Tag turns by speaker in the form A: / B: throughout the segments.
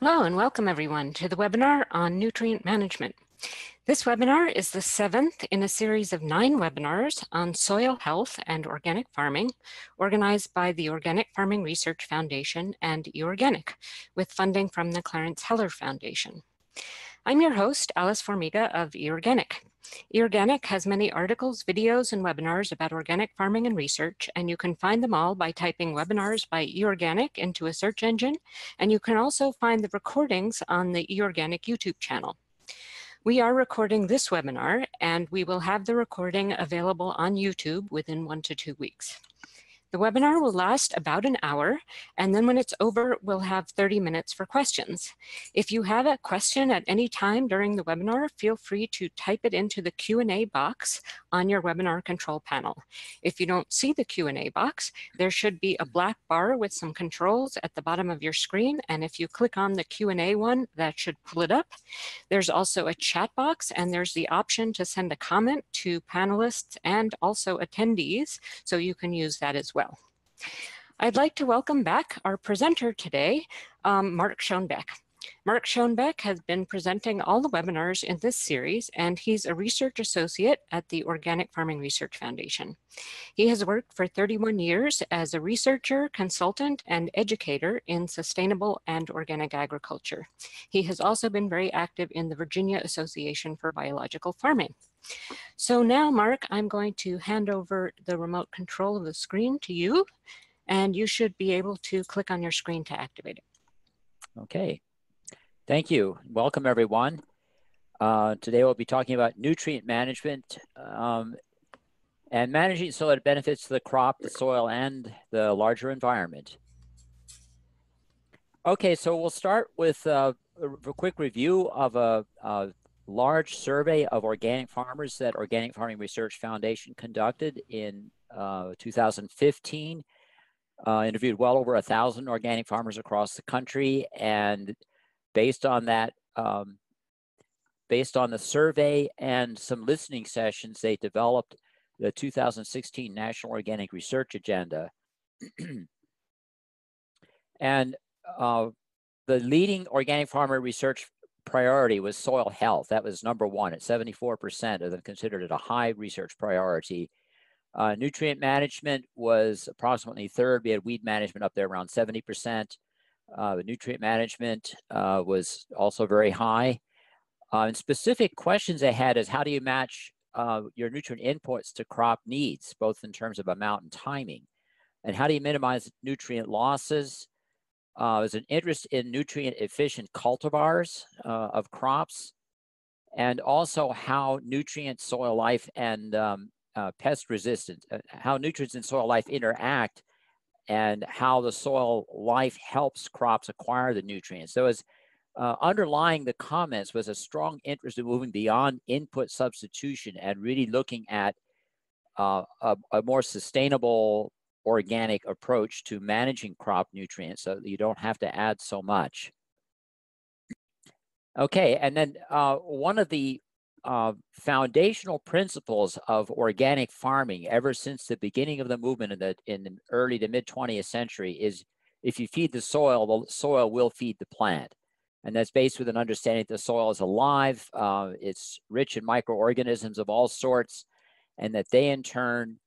A: Hello and welcome everyone to the webinar on nutrient management. This webinar is the seventh in a series of nine webinars on soil health and organic farming, organized by the Organic Farming Research Foundation and eOrganic, with funding from the Clarence Heller Foundation. I'm your host, Alice Formiga of eOrganic. eOrganic has many articles, videos, and webinars about organic farming and research, and you can find them all by typing webinars by eOrganic into a search engine, and you can also find the recordings on the eOrganic YouTube channel. We are recording this webinar and we will have the recording available on YouTube within one to two weeks. The webinar will last about an hour, and then when it's over, we'll have 30 minutes for questions. If you have a question at any time during the webinar, feel free to type it into the Q&A box on your webinar control panel. If you don't see the Q&A box, there should be a black bar with some controls at the bottom of your screen, and if you click on the Q&A one, that should pull it up. There's also a chat box, and there's the option to send a comment to panelists and also attendees, so you can use that as well. I'd like to welcome back our presenter today, um, Mark Schonbeck. Mark Schonbeck has been presenting all the webinars in this series, and he's a research associate at the Organic Farming Research Foundation. He has worked for 31 years as a researcher, consultant, and educator in sustainable and organic agriculture. He has also been very active in the Virginia Association for Biological Farming. So now, Mark, I'm going to hand over the remote control of the screen to you, and you should be able to click on your screen to activate it.
B: Okay, thank you. Welcome, everyone. Uh, today we'll be talking about nutrient management um, and managing so that it benefits the crop, the soil, and the larger environment. Okay, so we'll start with uh, a, a quick review of a, a large survey of organic farmers that Organic Farming Research Foundation conducted in uh, 2015. Uh, interviewed well over a thousand organic farmers across the country, and based on that, um, based on the survey and some listening sessions, they developed the 2016 National Organic Research Agenda. and uh, the leading organic farmer research priority was soil health. That was number one at 74% of them considered it a high research priority. Uh, nutrient management was approximately third. We had weed management up there around 70%. Uh, nutrient management uh, was also very high. Uh, and specific questions they had is how do you match uh, your nutrient inputs to crop needs, both in terms of amount and timing? And how do you minimize nutrient losses? Uh, there's an interest in nutrient efficient cultivars uh, of crops and also how nutrient soil life and um, uh, pest resistance, uh, how nutrients in soil life interact and how the soil life helps crops acquire the nutrients. So as uh, underlying the comments was a strong interest in moving beyond input substitution and really looking at uh, a, a, more sustainable organic approach to managing crop nutrients so you don't have to add so much. Okay, and then uh, one of the uh, foundational principles of organic farming ever since the beginning of the movement in the, in the early to mid 20th century is if you feed the soil, the soil will feed the plant. And that's based with an understanding that the soil is alive, uh, it's rich in microorganisms of all sorts, and that they in turn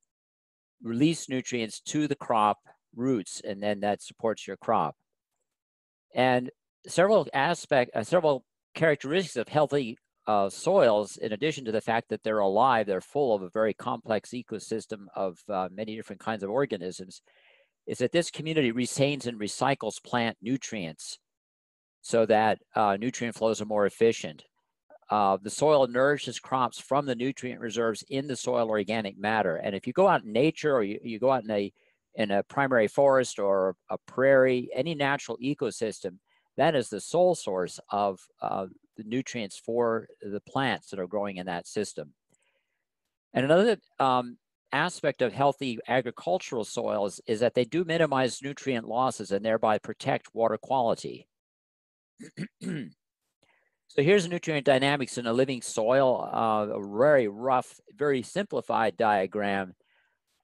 B: release nutrients to the crop roots, and then that supports your crop. And several aspect, uh, several characteristics of healthy uh, soils, in addition to the fact that they're alive, they're full of a very complex ecosystem of uh, many different kinds of organisms, is that this community retains and recycles plant nutrients so that uh, nutrient flows are more efficient. Uh, the soil nourishes crops from the nutrient reserves in the soil organic matter. And if you go out in nature or you, you go out in a, in a primary forest or a prairie, any natural ecosystem, that is the sole source of uh, the nutrients for the plants that are growing in that system. And another um, aspect of healthy agricultural soils is that they do minimize nutrient losses and thereby protect water quality. So here's nutrient dynamics in a living soil, uh, a very rough, very simplified diagram.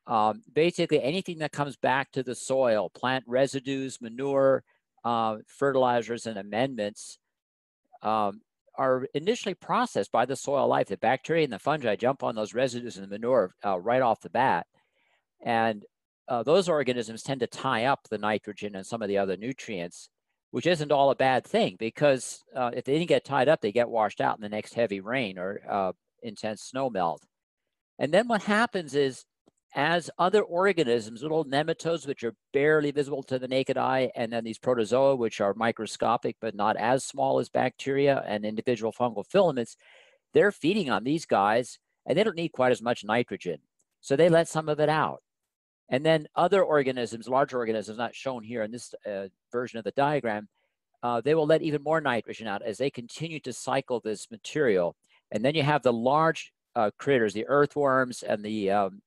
B: Um, basically, anything that comes back to the soil, plant residues, manure, uh, fertilizers and amendments um, are initially processed by the soil life. The bacteria and the fungi jump on those residues and the manure uh, right off the bat. And uh, those organisms tend to tie up the nitrogen and some of the other nutrients, which isn't all a bad thing because uh, if they didn't get tied up, they get washed out in the next heavy rain or uh, intense snow melt. And then what happens is as other organisms, little nematodes, which are barely visible to the naked eye, and then these protozoa, which are microscopic but not as small as bacteria and individual fungal filaments, they're feeding on these guys and they don't need quite as much nitrogen. So they let some of it out. And then other organisms, larger organisms, not shown here in this uh, version of the diagram, uh, they will let even more nitrogen out as they continue to cycle this material. And then you have the large uh, critters, the earthworms and the um,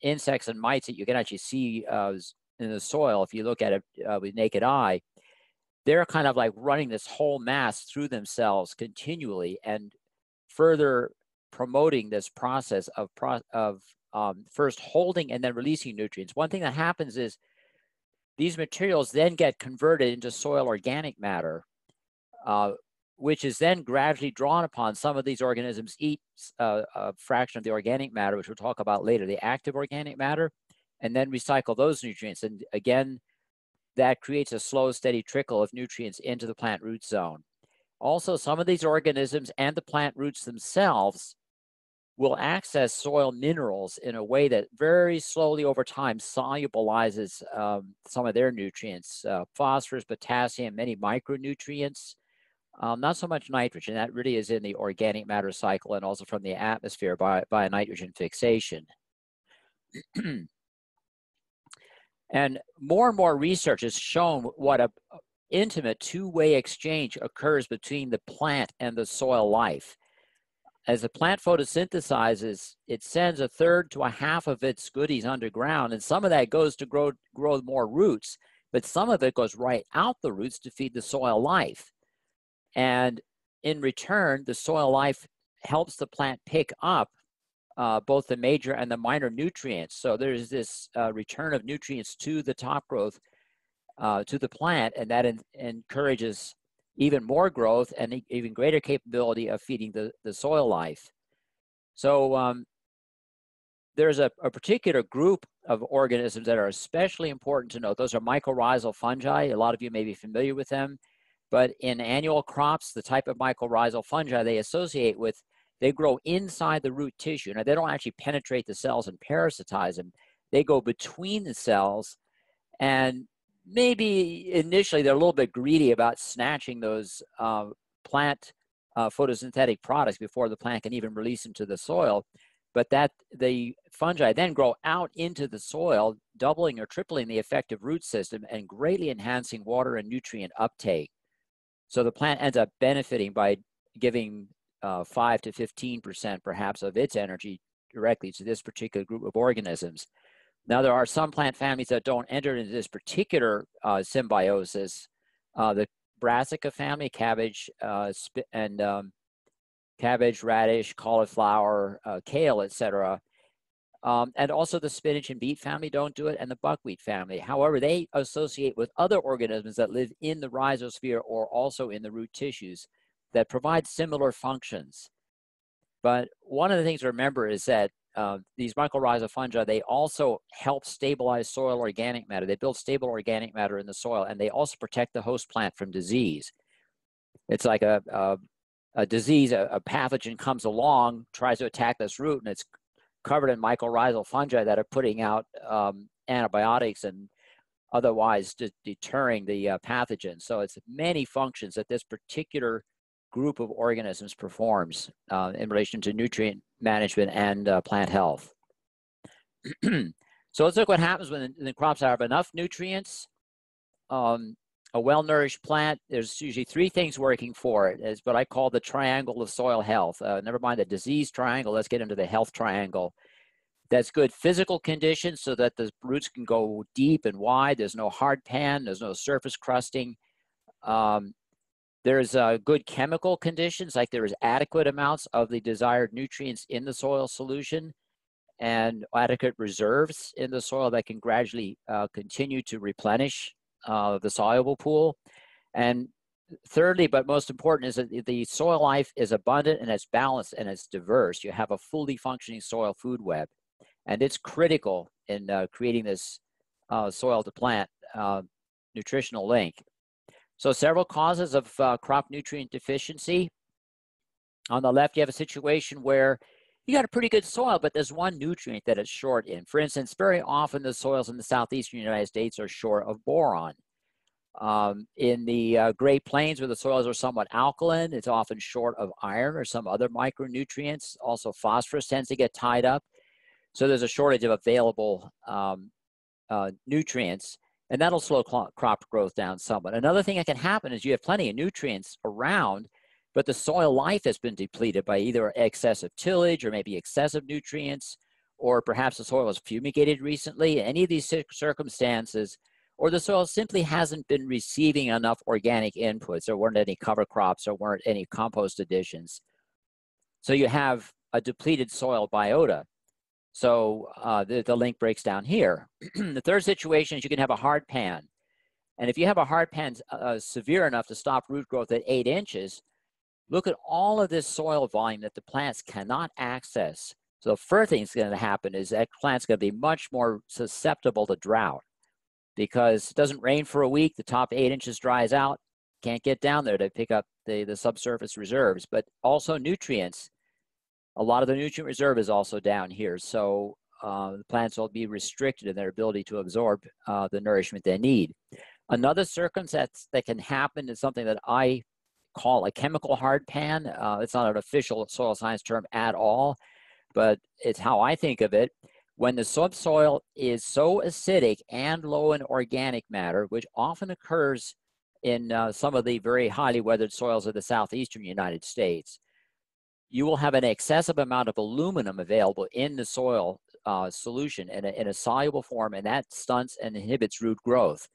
B: insects and mites that you can actually see uh, in the soil if you look at it uh, with naked eye, they're kind of like running this whole mass through themselves continually and further promoting this process of, pro of um, first holding and then releasing nutrients. One thing that happens is these materials then get converted into soil organic matter, uh, which is then gradually drawn upon. Some of these organisms eat uh, a fraction of the organic matter, which we'll talk about later, the active organic matter, and then recycle those nutrients. And again, that creates a slow, steady trickle of nutrients into the plant root zone. Also, some of these organisms and the plant roots themselves will access soil minerals in a way that very slowly over time solubilizes um, some of their nutrients, uh, phosphorus, potassium, many micronutrients, um, not so much nitrogen, that really is in the organic matter cycle and also from the atmosphere by, by nitrogen fixation. and more and more research has shown what a intimate two-way exchange occurs between the plant and the soil life. As the plant photosynthesizes, it sends a third to a half of its goodies underground, and some of that goes to grow, grow more roots, but some of it goes right out the roots to feed the soil life. And in return, the soil life helps the plant pick up uh, both the major and the minor nutrients. So there's this uh, return of nutrients to the top growth, uh, to the plant, and that encourages even more growth and even greater capability of feeding the, the soil life. So um, there's a, a, particular group of organisms that are especially important to note. Those are mycorrhizal fungi. A lot of you may be familiar with them. But in annual crops, the type of mycorrhizal fungi they associate with, they grow inside the root tissue. Now, they don't actually penetrate the cells and parasitize them. They go between the cells and maybe initially they're a little bit greedy about snatching those uh, plant uh, photosynthetic products before the plant can even release them to the soil. But that the fungi then grow out into the soil, doubling or tripling the effective root system and greatly enhancing water and nutrient uptake. So the plant ends up benefiting by giving uh, 5 to 15% perhaps of its energy directly to this particular group of organisms. Now, there are some plant families that don't enter into this particular uh, symbiosis. Uh, the brassica family, cabbage uh, and um, cabbage, radish, cauliflower, uh, kale, etc., um, and also the spinach and beet family don't do it, and the buckwheat family. However, they associate with other organisms that live in the rhizosphere or also in the root tissues that provide similar functions. But one of the things to remember is that uh, these mycorrhizal fungi, they also help stabilize soil organic matter. They build stable organic matter in the soil, and they also protect the host plant from disease. It's like a, a, a disease, a, a pathogen comes along, tries to attack this root, and it's covered in mycorrhizal fungi that are putting out um, antibiotics and otherwise de deterring the uh, pathogen. So it's many functions that this particular group of organisms performs uh, in relation to nutrient management and uh, plant health. so let's look what happens when the crops have enough nutrients. Um, a well-nourished plant, there's usually three things working for it. It's what I call the triangle of soil health. Uh, never mind the disease triangle, let's get into the health triangle. That's good physical conditions so that the roots can go deep and wide. There's no hard pan, there's no surface crusting. Um, there's uh, good chemical conditions, like there is adequate amounts of the desired nutrients in the soil solution and adequate reserves in the soil that can gradually uh, continue to replenish uh, the soluble pool. And thirdly, but most important, is that the soil life is abundant and it's balanced and it's diverse. You have a fully functioning soil food web, and it's critical in uh, creating this uh, soil to plant uh, nutritional link. So several causes of uh, crop nutrient deficiency. On the left, you have a situation where you got a pretty good soil, but there's one nutrient that it's short in. For instance, very often the soils in the southeastern United States are short of boron. Um, in the uh, Great Plains, where the soils are somewhat alkaline, it's often short of iron or some other micronutrients. Also, phosphorus tends to get tied up. So there's a shortage of available um, uh, nutrients, and that'll slow crop growth down somewhat. Another thing that can happen is you have plenty of nutrients around, but the soil life has been depleted by either excessive tillage or maybe excessive nutrients, or perhaps the soil was fumigated recently. Any of these circumstances, or the soil simply hasn't been receiving enough organic inputs. There weren't any cover crops, there weren't any compost additions. So you have a depleted soil biota. So uh, the, the link breaks down here. the third situation is you can have a hard pan. And if you have a hard pan uh, severe enough to stop root growth at eight inches, Look at all of this soil volume that the plants cannot access. So the first thing that's going to happen is that plant's going to be much more susceptible to drought because it doesn't rain for a week, the top eight inches dries out, can't get down there to pick up the, the subsurface reserves, but also nutrients. A lot of the nutrient reserve is also down here. So uh, the plants will be restricted in their ability to absorb uh, the nourishment they need. Another circumstance that can happen is something that I call a chemical hard pan. Uh, it's not an official soil science term at all, but it's how I think of it. When the subsoil is so acidic and low in organic matter, which often occurs in uh, some of the very highly weathered soils of the southeastern United States, you will have an excessive amount of aluminum available in the soil uh, solution in a, in a soluble form, and that stunts and inhibits root growth.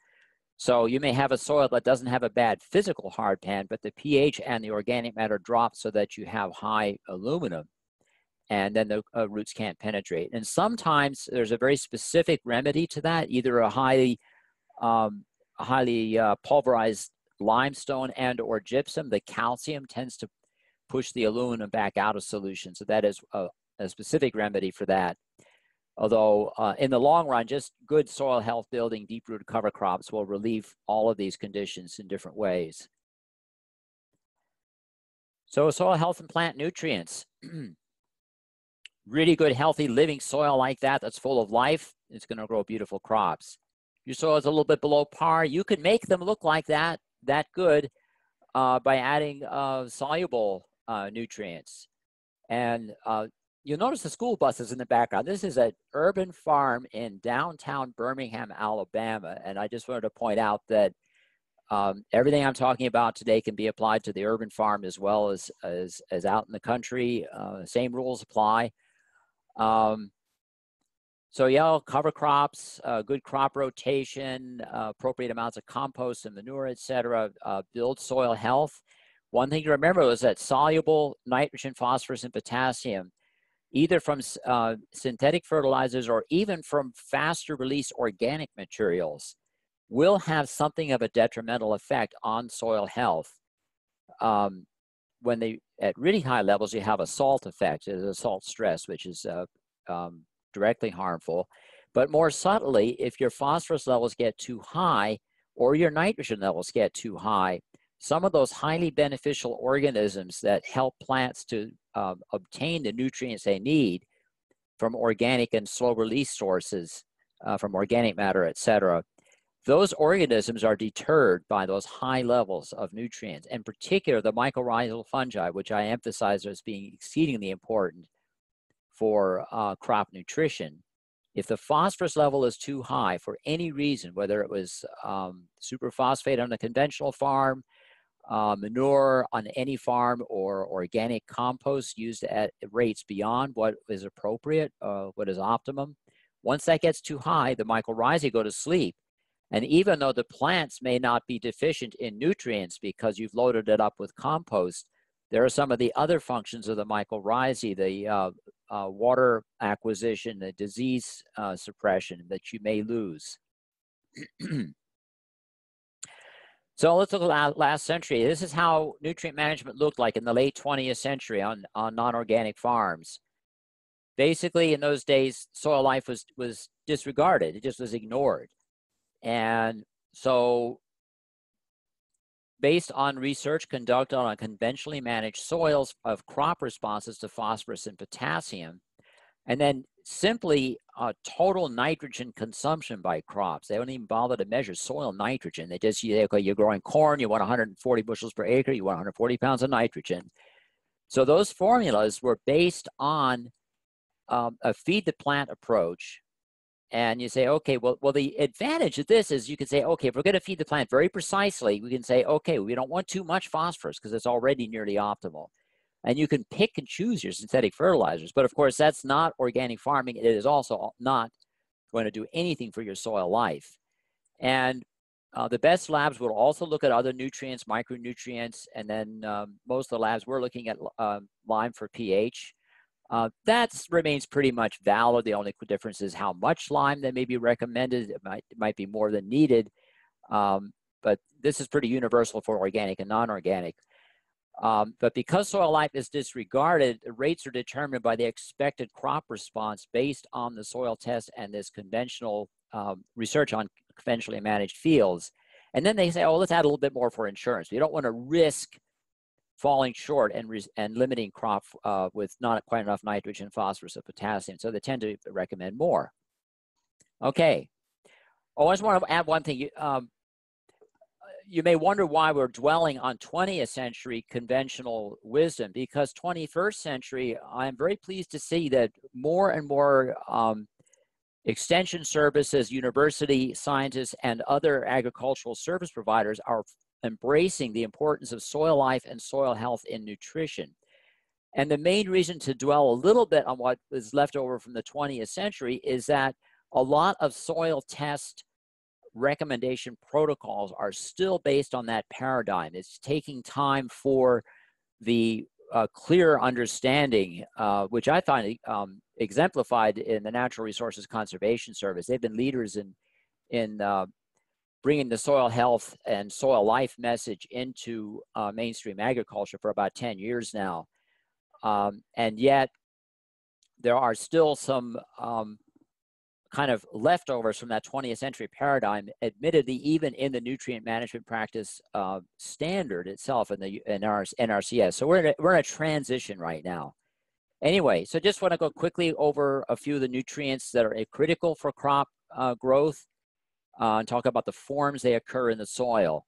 B: So you may have a soil that doesn't have a bad physical hard pan, but the pH and the organic matter drop so that you have high aluminum and then the uh, roots can't penetrate. And sometimes there's a very specific remedy to that, either a highly, um, highly uh, pulverized limestone and or gypsum. The calcium tends to push the aluminum back out of solution. So that is a, a specific remedy for that. Although uh, in the long run, just good soil health building deep root cover crops will relieve all of these conditions in different ways. So soil health and plant nutrients. really good, healthy, living soil like that that's full of life, it's going to grow beautiful crops. Your soil is a little bit below par. You can make them look like that, that good, uh, by adding uh, soluble uh, nutrients. And uh, you'll notice the school buses in the background. This is an urban farm in downtown Birmingham, Alabama. And I just wanted to point out that um, everything I'm talking about today can be applied to the urban farm as well as, as, as out in the country. Uh, same rules apply. Um, so yeah, cover crops, uh, good crop rotation, uh, appropriate amounts of compost and manure, etc. Uh, build soil health. One thing to remember is that soluble nitrogen, phosphorus, and potassium either from uh, synthetic fertilizers or even from faster release organic materials, will have something of a detrimental effect on soil health. Um, when they at really high levels, you have a salt effect, a salt stress, which is uh, um, directly harmful. But more subtly, if your phosphorus levels get too high or your nitrogen levels get too high, some of those highly beneficial organisms that help plants to um, obtain the nutrients they need from organic and slow release sources, uh, from organic matter, etc. Those organisms are deterred by those high levels of nutrients, in particular the mycorrhizal fungi, which I emphasize as being exceedingly important for uh, crop nutrition. If the phosphorus level is too high for any reason, whether it was um, superphosphate on a conventional farm, uh, manure on any farm or organic compost used at rates beyond what is appropriate, uh, what is optimum. Once that gets too high, the mycorrhizae go to sleep. And even though the plants may not be deficient in nutrients because you've loaded it up with compost, there are some of the other functions of the mycorrhizae, the uh, uh, water acquisition, the disease uh, suppression that you may lose. So let's look at last century. This is how nutrient management looked like in the late 20th century on, on non-organic farms. Basically, in those days, soil life was, was disregarded. It just was ignored. And so based on research conducted on conventionally managed soils of crop responses to phosphorus and potassium, and then simply uh, total nitrogen consumption by crops. They don't even bother to measure soil nitrogen. They just say, okay, you're growing corn, you want 140 bushels per acre, you want 140 pounds of nitrogen. So those formulas were based on um, a feed the plant approach. And you say, okay, well, well, the advantage of this is you can say, okay, if we're going to feed the plant very precisely, we can say, okay, we don't want too much phosphorus because it's already nearly optimal and you can pick and choose your synthetic fertilizers. But of course, that's not organic farming. It is also not going to do anything for your soil life. And uh, the best labs will also look at other nutrients, micronutrients, and then um, most of the labs we're looking at uh, lime for pH. Uh, that remains pretty much valid. The only difference is how much lime that may be recommended. It might, it might be more than needed. Um, but this is pretty universal for organic and non-organic. Um, but because soil life is disregarded, the rates are determined by the expected crop response based on the soil test and this conventional um, research on conventionally managed fields. And then they say, oh, let's add a little bit more for insurance. You don't want to risk falling short and, and limiting crop uh, with not quite enough nitrogen, phosphorus, or potassium. So they tend to recommend more. Okay. Oh, I just want to add one thing. Um, you may wonder why we're dwelling on 20th century conventional wisdom because 21st century i'm very pleased to see that more and more um, extension services university scientists and other agricultural service providers are embracing the importance of soil life and soil health in nutrition. And the main reason to dwell a little bit on what is left over from the 20th century is that a lot of soil test recommendation protocols are still based on that paradigm. It's taking time for the uh, clear understanding, uh, which I find um, exemplified in the Natural Resources Conservation Service. They've been leaders in in uh, bringing the soil health and soil life message into uh, mainstream agriculture for about 10 years now. Um, and yet, there are still some um, kind of leftovers from that 20th century paradigm, admittedly, even in the nutrient management practice uh, standard itself in the in our NRCS. So we're in a, we're in a transition right now. Anyway, so just want to go quickly over a few of the nutrients that are critical for crop uh, growth uh, and talk about the forms they occur in the soil.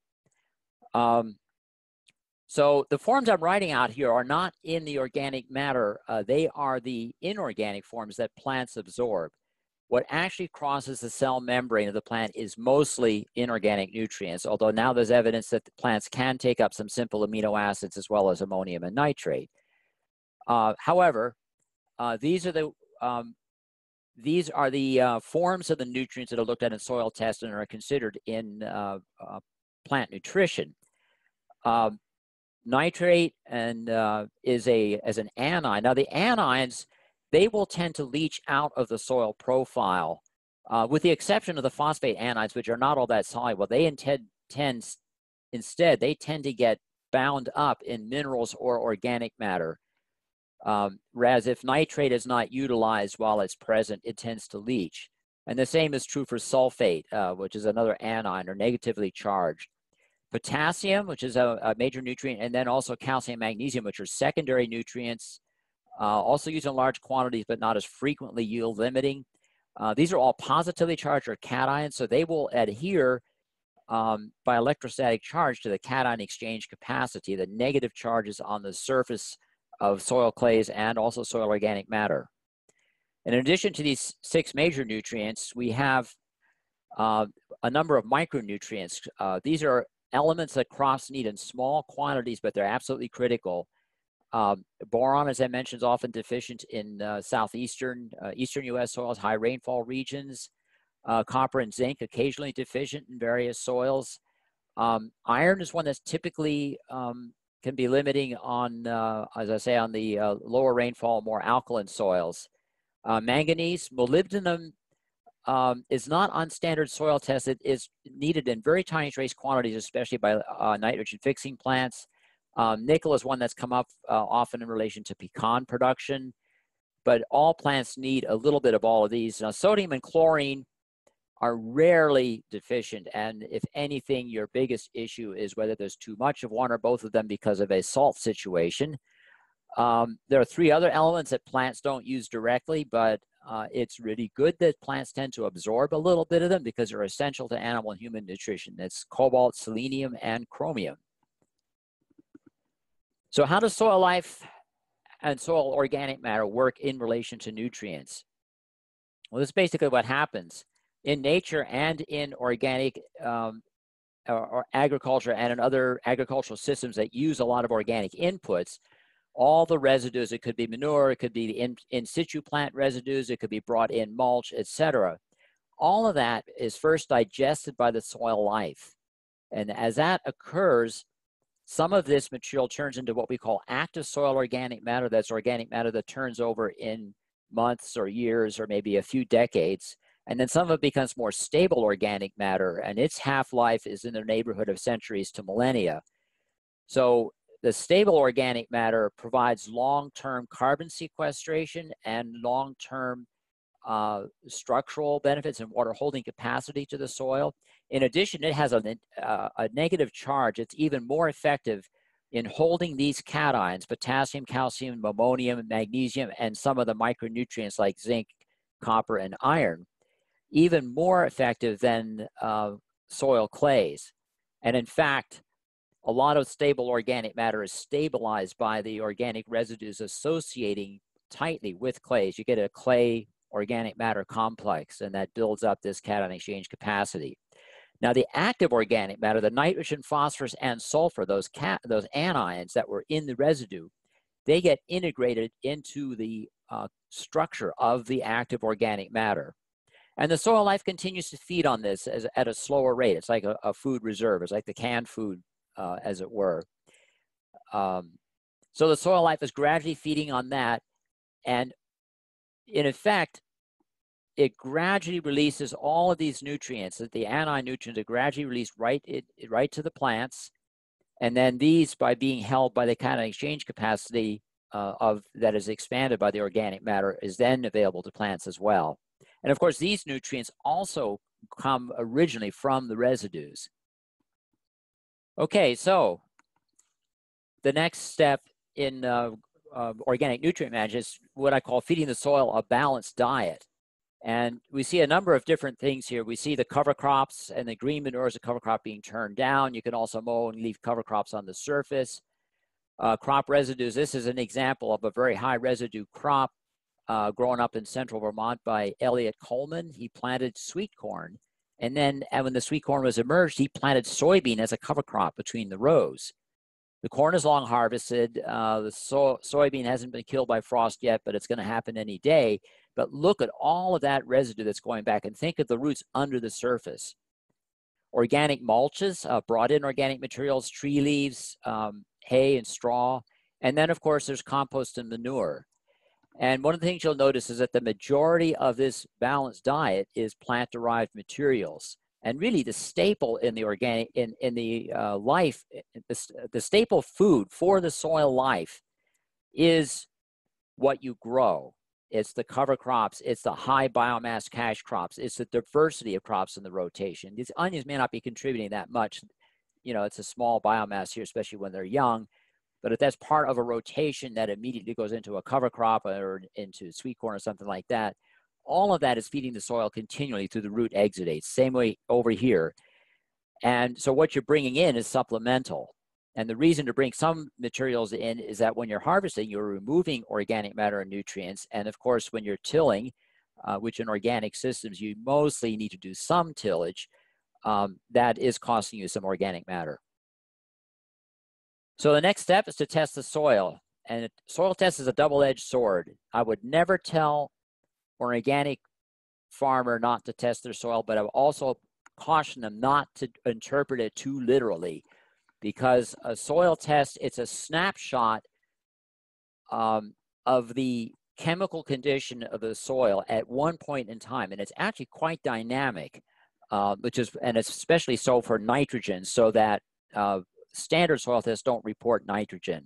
B: Um, so the forms I'm writing out here are not in the organic matter. Uh, they are the inorganic forms that plants absorb what actually crosses the cell membrane of the plant is mostly inorganic nutrients, although now there's evidence that the plants can take up some simple amino acids as well as ammonium and nitrate. Uh, however, uh, these are the um, these are the uh, forms of the nutrients that are looked at in soil tests and are considered in uh, uh, plant nutrition. Um, nitrate and uh, is a as an anion. Now the anions they will tend to leach out of the soil profile, uh, with the exception of the phosphate anions, which are not all that soluble. They intend, tend, instead, they tend to get bound up in minerals or organic matter. Um, whereas if nitrate is not utilized while it's present, it tends to leach. And the same is true for sulfate, uh, which is another anion or negatively charged. Potassium, which is a, a major nutrient, and then also calcium, magnesium, which are secondary nutrients uh, also used in large quantities, but not as frequently yield limiting. Uh, these are all positively charged or cations, so they will adhere um, by electrostatic charge to the cation exchange capacity, the negative charges on the surface of soil clays and also soil organic matter. In addition to these six major nutrients, we have uh, a number of micronutrients. Uh, these are elements that crops need in small quantities, but they're absolutely critical. Um, boron, as I mentioned, is often deficient in uh, southeastern, uh, eastern U.S. soils, high rainfall regions. Uh, copper and zinc, occasionally deficient in various soils. Um, iron is one that's typically um, can be limiting on, uh, as I say, on the uh, lower rainfall, more alkaline soils. Uh, manganese, molybdenum um, is not on standard soil tests. It is needed in very tiny trace quantities, especially by nitrogen fixing plants. Um, nickel is one that's come up uh, often in relation to pecan production, but all plants need a little bit of all of these. Now, sodium and chlorine are rarely deficient, and if anything, your biggest issue is whether there's too much of one or both of them because of a salt situation. Um, there are three other elements that plants don't use directly, but uh, it's really good that plants tend to absorb a little bit of them because they're essential to animal and human nutrition. It's cobalt, selenium, and chromium. So how does soil life and soil organic matter work in relation to nutrients? Well, this is basically what happens. In nature and in organic um, or, or agriculture and in other agricultural systems that use a lot of organic inputs, all the residues, it could be manure, it could be the in, in situ plant residues, it could be brought in mulch, etc. All of that is first digested by the soil life. And as that occurs, some of this material turns into what we call active soil organic matter. That's organic matter that turns over in months or years or maybe a few decades. And then some of it becomes more stable organic matter, and its half life is in the neighborhood of centuries to millennia. So the stable organic matter provides long term carbon sequestration and long term uh, structural benefits and water holding capacity to the soil. In addition, it has a, uh, a negative charge. It's even more effective in holding these cations, potassium, calcium, ammonium, magnesium, and some of the micronutrients like zinc, copper, and iron, even more effective than uh, soil clays. And in fact, a lot of stable organic matter is stabilized by the organic residues associating tightly with clays. You get a clay organic matter complex, and that builds up this cation exchange capacity. Now, the active organic matter, the nitrogen, phosphorus, and sulfur, those, those anions that were in the residue, they get integrated into the uh, structure of the active organic matter. And the soil life continues to feed on this as, at a slower rate. It's like a, a food reserve. It's like the canned food, uh, as it were. Um, so the soil life is gradually feeding on that. And in effect, it gradually releases all of these nutrients that the anion nutrients are gradually released right it, right to the plants. And then these by being held by the cation exchange capacity uh, of that is expanded by the organic matter is then available to plants as well. And of course these nutrients also come originally from the residues. Okay so the next step in uh, uh, organic nutrient management is what I call feeding the soil a balanced diet. And we see a number of different things here. We see the cover crops and the green manure as a cover crop being turned down. You can also mow and leave cover crops on the surface. Uh, crop residues, this is an example of a very high residue crop uh, growing up in central Vermont by Eliot Coleman. He planted sweet corn. And then and when the sweet corn was emerged, he planted soybean as a cover crop between the rows. The corn is long harvested. Uh, the so- soybean hasn't been killed by frost yet, but it's going to happen any day. But look at all of that residue that's going back and think of the roots under the surface. Organic mulches, uh, brought in organic materials, tree leaves, um, hay and straw. And then, of course, there's compost and manure. And one of the things you'll notice is that the majority of this balanced diet is plant derived materials and really the staple in the organic in, in the uh, life eh, the, the staple food for the soil life is what you grow. It's the cover crops it's the high biomass cash crops it's the diversity of crops in the rotation. These onions may not be contributing that much you know it's a small biomass here especially when they're young but if that's part of a rotation that immediately goes into a cover crop or into sweet corn or something like that all of that is feeding the soil continually through the root exudates. Same way over here. And so what you're bringing in is supplemental. And the reason to bring some materials in is that when you're harvesting, you're removing organic matter and nutrients. And of course, when you're tilling, uh, which in organic systems, you mostly need to do some tillage, um, that is costing you some organic matter. So the next step is to test the soil. And soil test is a double-edged sword. I would never tell or organic farmer not to test their soil, but I have also caution them not to interpret it too literally because a soil test, it's a snapshot um, of the chemical condition of the soil at one point in time, and it's actually quite dynamic, uh, which is, and especially so for nitrogen, so that uh, standard soil tests don't report nitrogen.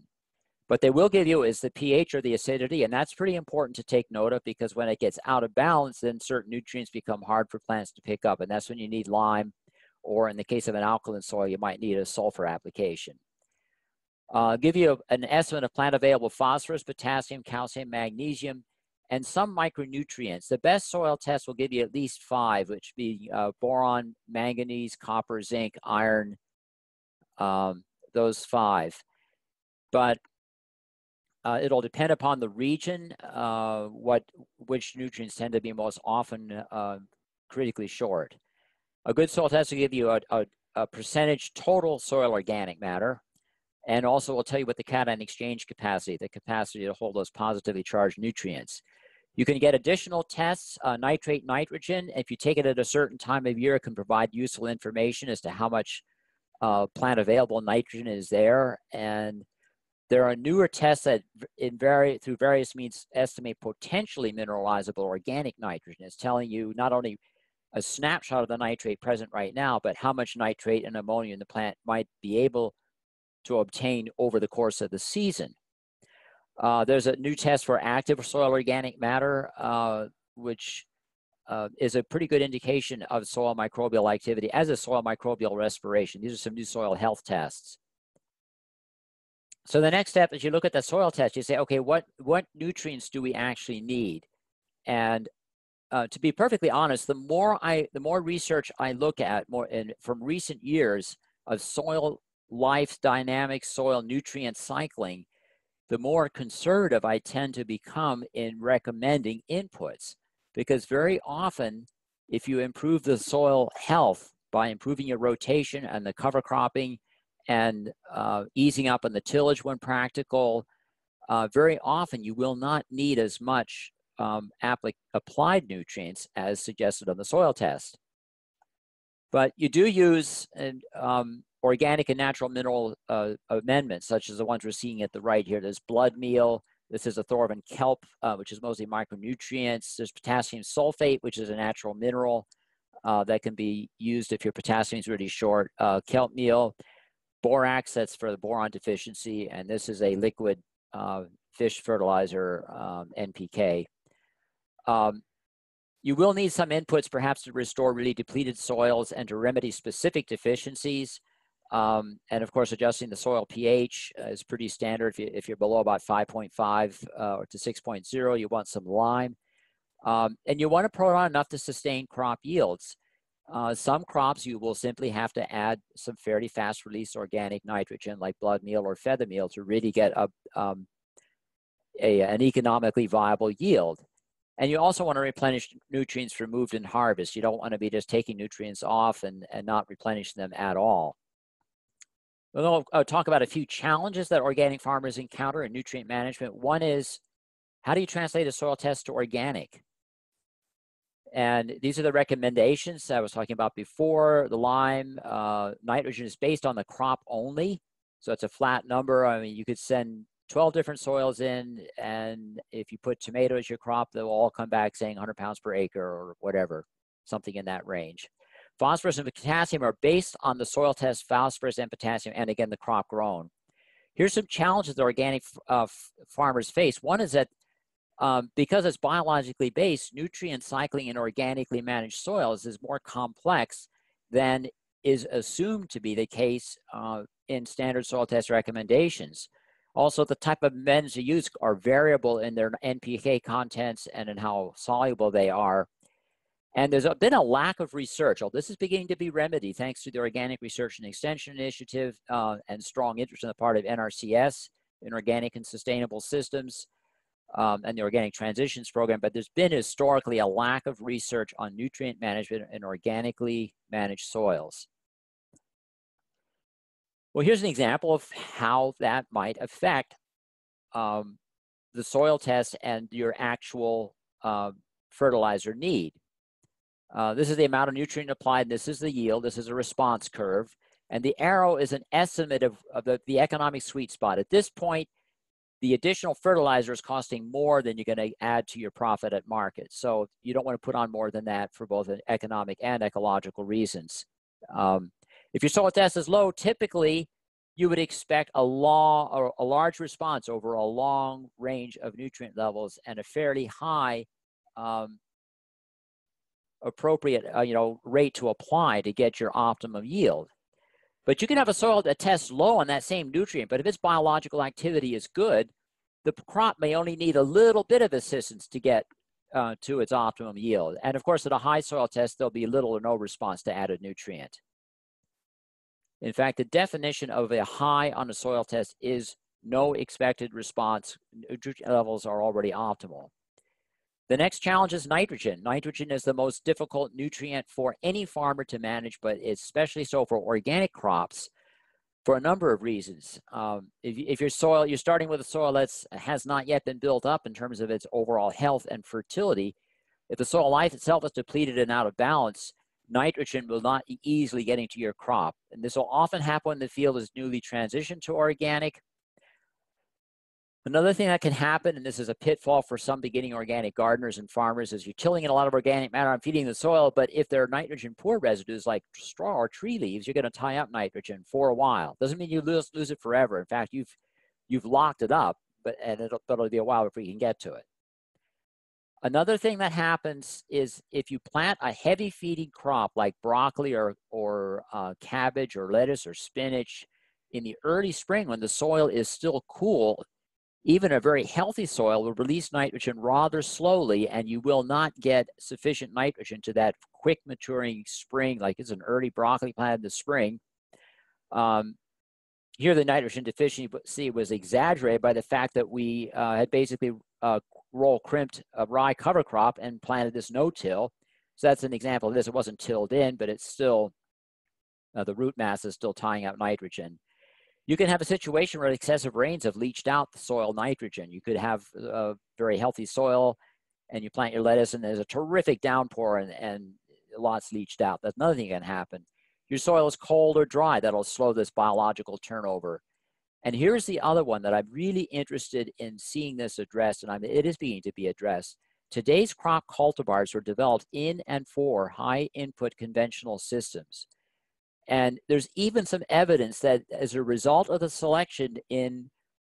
B: But they will give you is the pH or the acidity, and that's pretty important to take note of because when it gets out of balance, then certain nutrients become hard for plants to pick up, and that's when you need lime, or in the case of an alkaline soil, you might need a sulfur application. Uh, give you an estimate of plant available phosphorus, potassium, calcium, magnesium, and some micronutrients. The best soil test will give you at least five, which be uh, boron, manganese, copper, zinc, iron, um, those five. But uh, it'll depend upon the region, uh, what which nutrients tend to be most often uh, critically short. A good soil test will give you a, a, a percentage total soil organic matter, and also will tell you what the cation exchange capacity, the capacity to hold those positively charged nutrients. You can get additional tests, uh, nitrate, nitrogen. If you take it at a certain time of year, it can provide useful information as to how much uh, plant available nitrogen is there. And there are newer tests that in vari- through various means estimate potentially mineralizable organic nitrogen. It's telling you not only a snapshot of the nitrate present right now, but how much nitrate and ammonia in the plant might be able to obtain over the course of the season. Uh, there's a new test for active soil organic matter, uh, which uh, is a pretty good indication of soil microbial activity as a soil microbial respiration. These are some new soil health tests. So the next step is you look at the soil test, you say, okay, what, what nutrients do we actually need? And uh, to be perfectly honest, the more I, the more research I look at more in, from recent years of soil life dynamic soil nutrient cycling, the more conservative I tend to become in recommending inputs. Because very often, if you improve the soil health by improving your rotation and the cover cropping and uh, easing up on the tillage when practical, uh, very often you will not need as much um, applied nutrients as suggested on the soil test. But you do use um, organic and natural mineral uh, amendments, such as the ones we're seeing at the right here. There's blood meal. This is a thorvin kelp, uh, which is mostly micronutrients. There's potassium sulfate, which is a natural mineral uh, that can be used if your potassium is really short. Uh, kelp meal, borax, that's for the boron deficiency. And this is a liquid uh, fish fertilizer, um, NPK. Um, you will need some inputs perhaps to restore really depleted soils and to remedy specific deficiencies. Um, and of course, adjusting the soil pH uh, is pretty standard. If, you, you're below about 5.5 uh, to 6.0, you want some lime. Um, and you want to put on enough to sustain crop yields. Uh, some crops you will simply have to add some fairly fast release organic nitrogen like blood meal or feather meal to really get a, um, a, an economically viable yield. And you also want to replenish nutrients removed in harvest. You don't want to be just taking nutrients off and, and not replenishing them at all. We'll uh, talk about a few challenges that organic farmers encounter in nutrient management. One is, how do you translate a soil test to organic? And these are the recommendations I was talking about before. The lime, uh, nitrogen is based on the crop only. So it's a flat number. I mean, you could send 12 different soils in, and if you put tomatoes your crop, they'll all come back saying 100 pounds per acre or whatever, something in that range. Phosphorus and potassium are based on the soil test phosphorus and potassium, and again, the crop grown. Here's some challenges that organic uh, farmers face. One is that um, because it's biologically based, nutrient cycling in organically managed soils is more complex than is assumed to be the case uh, in standard soil test recommendations. Also, the type of amends you use are variable in their NPK contents and in how soluble they are. And there's been a lack of research. Oh, this is beginning to be remedied thanks to the Organic Research and Extension Initiative uh, and strong interest on the part of NRCS in organic and sustainable systems um, and the Organic Transitions Program. But there's been historically a lack of research on nutrient management in organically managed soils. Well, here's an example of how that might affect um, the soil test and your actual uh, fertilizer need. Uh, this is the amount of nutrient applied. This is the yield. This is a response curve. And the arrow is an estimate of, of the, the economic sweet spot. At this point, the additional fertilizer is costing more than you're going to add to your profit at market. So you don't want to put on more than that for both an economic and ecological reasons. Um, if your soil test is low, typically you would expect a, or a large response over a long range of nutrient levels and a fairly high um, appropriate uh, you know, rate to apply to get your optimum yield. But you can have a soil that tests low on that same nutrient, but if its biological activity is good, the crop may only need a little bit of assistance to get uh, to its optimum yield. And of course, at a high soil test, there'll be little or no response to added nutrient. In fact, the definition of a high on a soil test is no expected response. Nutrient levels are already optimal. The next challenge is nitrogen. Nitrogen is the most difficult nutrient for any farmer to manage, but especially so for organic crops for a number of reasons. Um, if, if your soil, you're starting with a soil that has not yet been built up in terms of its overall health and fertility, if the soil life itself is depleted and out of balance, nitrogen will not easily get into your crop. And this will often happen when the field is newly transitioned to organic Another thing that can happen, and this is a pitfall for some beginning organic gardeners and farmers, is you're tilling in a lot of organic matter and feeding the soil, but if there are nitrogen poor residues like straw or tree leaves, you're going to tie up nitrogen for a while. Doesn't mean you lose, lose it forever. In fact, you've, you've locked it up, but, and it'll, it'll be a while before you can get to it. Another thing that happens is if you plant a heavy feeding crop like broccoli or, or uh, cabbage or lettuce or spinach in the early spring when the soil is still cool, even a very healthy soil will release nitrogen rather slowly, and you will not get sufficient nitrogen to that quick maturing spring, like it's an early broccoli plant in the spring. Um, here, the nitrogen deficiency was exaggerated by the fact that we uh, had basically uh, roll crimped a rye cover crop and planted this no-till. So that's an example of this. It wasn't tilled in, but it's still, uh, the root mass is still tying up nitrogen. You can have a situation where excessive rains have leached out the soil nitrogen. You could have a very healthy soil and you plant your lettuce and there's a terrific downpour and, and lots leached out. That's another thing that can happen. Your soil is cold or dry. That'll slow this biological turnover. And here's the other one that I'm really interested in seeing this addressed, and I'm, it is beginning to be addressed. Today's crop cultivars were developed in and for high input conventional systems. And there's even some evidence that as a result of the selection in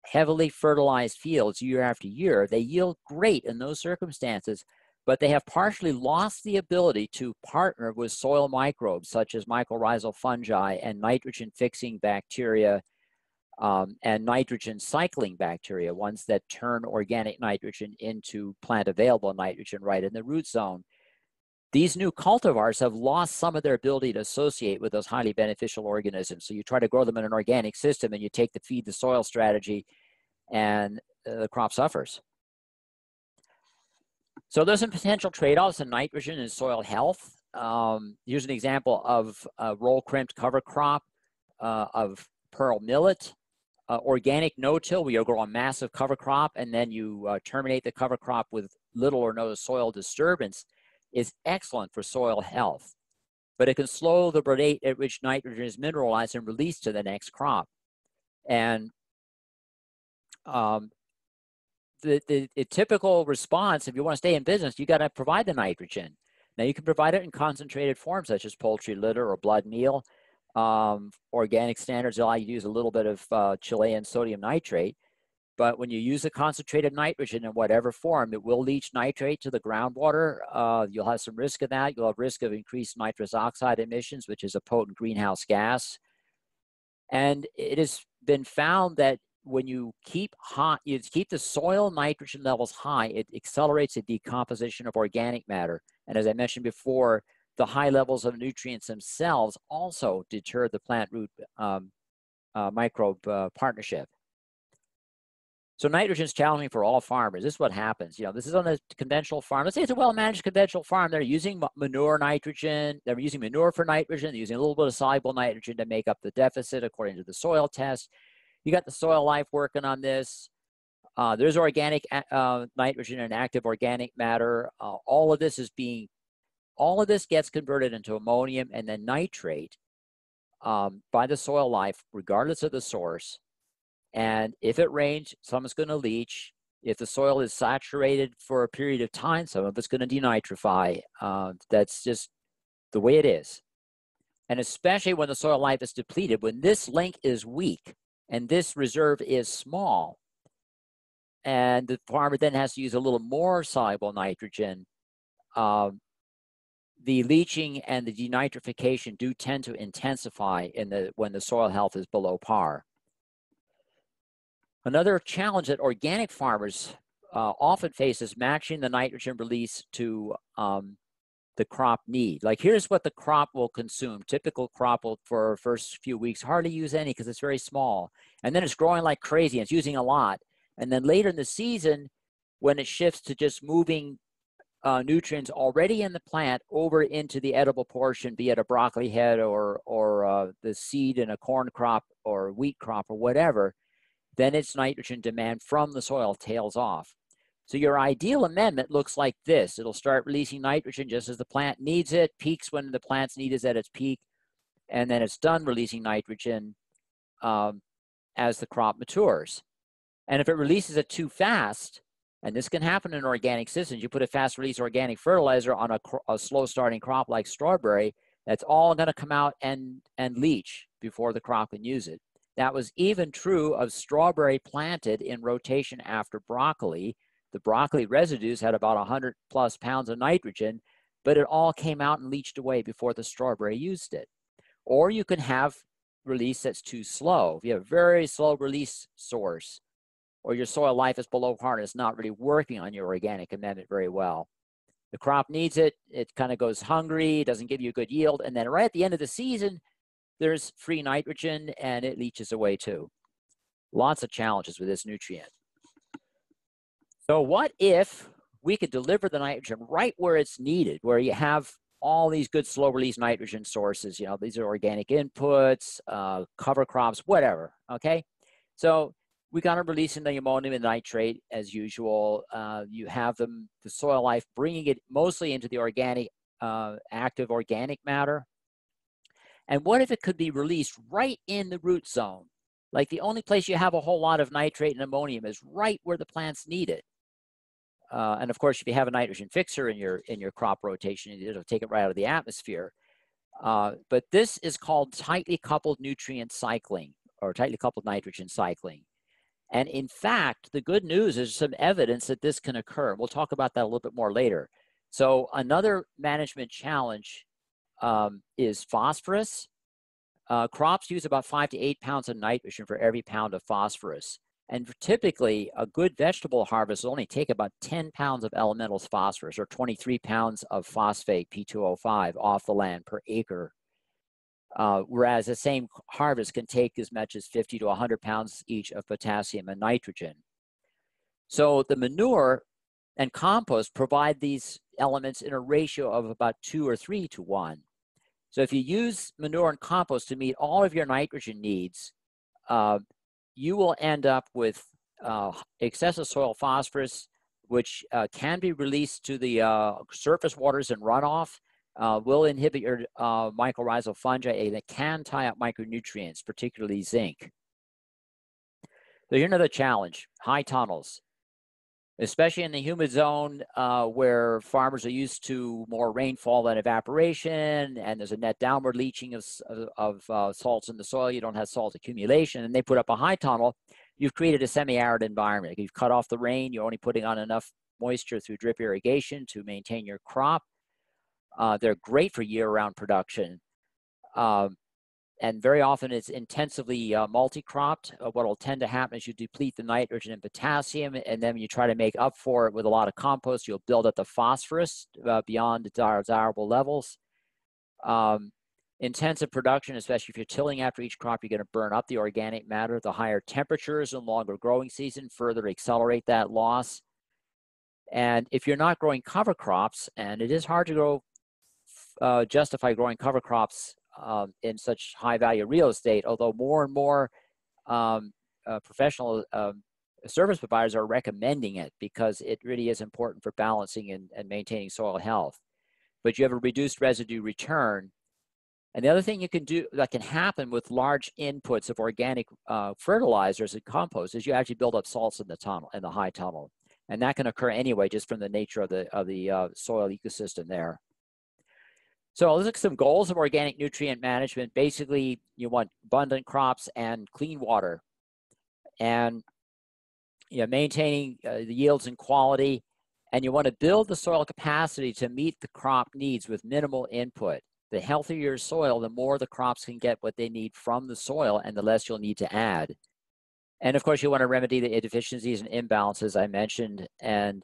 B: heavily fertilized fields year after year, they yield great in those circumstances, but they have partially lost the ability to partner with soil microbes such as mycorrhizal fungi and nitrogen fixing bacteria um, and nitrogen cycling bacteria, ones that turn organic nitrogen into plant available nitrogen right in the root zone. These new cultivars have lost some of their ability to associate with those highly beneficial organisms. So you try to grow them in an organic system and you take the feed the soil strategy and uh, the crop suffers. So there's some potential trade-offs in nitrogen and soil health. Um, here's an example of a roll crimped cover crop uh, of pearl millet. Uh, organic no-till, where you grow a massive cover crop and then you uh, terminate the cover crop with little or no soil disturbance is excellent for soil health, but it can slow the rate at which nitrogen is mineralized and released to the next crop. And um, the, the, the, typical response, if you want to stay in business, you got to provide the nitrogen. Now you can provide it in concentrated forms such as poultry litter or blood meal. Um, organic standards allow you to use a little bit of uh, Chilean sodium nitrate. But when you use a concentrated nitrogen in whatever form, it will leach nitrate to the groundwater. Uh, you'll have some risk of that. You'll have risk of increased nitrous oxide emissions, which is a potent greenhouse gas. And it has been found that when you keep hot, you keep the soil nitrogen levels high, it accelerates the decomposition of organic matter. And as I mentioned before, the high levels of nutrients themselves also deter the plant root um, uh, microbe uh, partnership. So nitrogen is challenging for all farmers. This is what happens. You know, this is on a conventional farm. Let's say it's a well-managed conventional farm. They're using manure nitrogen. They're using manure for nitrogen. They're using a little bit of soluble nitrogen to make up the deficit according to the soil test. You got the soil life working on this. Uh, there's organic uh, nitrogen and active organic matter. Uh, all of this is being, all of this gets converted into ammonium and then nitrate um, by the soil life, regardless of the source And if it rains, some is going to leach. If the soil is saturated for a period of time, some of it's going to denitrify. Uh, that's just the way it is. And especially when the soil life is depleted, when this link is weak and this reserve is small, and the farmer then has to use a little more soluble nitrogen, um, the leaching and the denitrification do tend to intensify in the when the soil health is below par. Another challenge that organic farmers uh, often face is matching the nitrogen release to um, the crop need. Like here's what the crop will consume. Typical crop will for first few weeks hardly use any because it's very small. And then it's growing like crazy and it's using a lot. And then later in the season, when it shifts to just moving uh, nutrients already in the plant over into the edible portion, be it a broccoli head or or uh, the seed in a corn crop or wheat crop or whatever, then its nitrogen demand from the soil tails off. So your ideal amendment looks like this. It'll start releasing nitrogen just as the plant needs it, peaks when the plant's need is at its peak, and then it's done releasing nitrogen um, as the crop matures. And if it releases it too fast, and this can happen in organic systems, you put a fast release organic fertilizer on a, a slow starting crop like strawberry, that's all going to come out and, and leach before the crop can use it. That was even true of strawberry planted in rotation after broccoli the broccoli residues had about 100 plus pounds of nitrogen, but it all came out and leached away before the strawberry used it. Or you can have release that's too slow. If you have a very slow release source, or your soil life is below par and it's not really working on your organic amendment very well. The crop needs it, it kind of goes hungry, doesn't give you a good yield, and then right at the end of the season, there's free nitrogen and it leaches away too. Lots of challenges with this nutrient. So what if we could deliver the nitrogen right where it's needed, where you have all these good slow release nitrogen sources, you know, these are organic inputs, uh, cover crops, whatever, okay? So we got them releasing the ammonium and nitrate as usual. Uh, you have them, the soil life, bringing it mostly into the organic, uh, active organic matter. And what if it could be released right in the root zone? Like the only place you have a whole lot of nitrate and ammonium is right where the plants need it. Uh, and of course, if you have a nitrogen fixer in your in your crop rotation, it'll take it right out of the atmosphere. Uh, but this is called tightly coupled nutrient cycling or tightly coupled nitrogen cycling. And in fact, the good news is some evidence that this can occur. We'll talk about that a little bit more later. So another management challenge um, is phosphorus. Uh, crops use about five to eight pounds of nitrogen for every pound of phosphorus. And typically, a good vegetable harvest will only take about 10 pounds of elemental phosphorus or 23 pounds of phosphate, P2O5, off the land per acre. Uh, whereas the same harvest can take as much as 50 to 100 pounds each of potassium and nitrogen. So the manure and compost provide these elements in a ratio of about two or three to one. So if you use manure and compost to meet all of your nitrogen needs, uh, you will end up with uh, excessive soil phosphorus, which uh, can be released to the uh, surface waters and runoff, uh, will inhibit your uh, mycorrhizal fungi and it can tie up micronutrients, particularly zinc. So here's another challenge, high tunnels especially in the humid zone uh, where farmers are used to more rainfall than evaporation, and there's a net downward leaching of, of uh, salts in the soil. You don't have salt accumulation, and they put up a high tunnel. You've created a semi-arid environment. You've cut off the rain. You're only putting on enough moisture through drip irrigation to maintain your crop. Uh, they're great for year-round production. Um, and very often it's intensively uh, multi-cropped. Uh, what will tend to happen is you deplete the nitrogen and potassium, and then you try to make up for it with a lot of compost. You'll build up the phosphorus uh, beyond desirable levels. Um, intensive production, especially if you're tilling after each crop, you're going to burn up the organic matter. The higher temperatures and longer growing season further accelerate that loss. And if you're not growing cover crops, and it is hard to grow, uh, justify growing cover crops um, in such high value real estate, although more and more um, uh, professional um, service providers are recommending it because it really is important for balancing and, and maintaining soil health. But you have a reduced residue return. And the other thing you can do that can happen with large inputs of organic uh, fertilizers and compost is you actually build up salts in the tunnel, in the high tunnel. And that can occur anyway, just from the nature of the, of the uh, soil ecosystem there. So let's look at some goals of organic nutrient management. Basically, you want abundant crops and clean water. And you know, maintaining uh, the yields and quality. And you want to build the soil capacity to meet the crop needs with minimal input the healthier your soil, the more the crops can get what they need from the soil and the less you'll need to add. And of course, you want to remedy the deficiencies and imbalances I mentioned and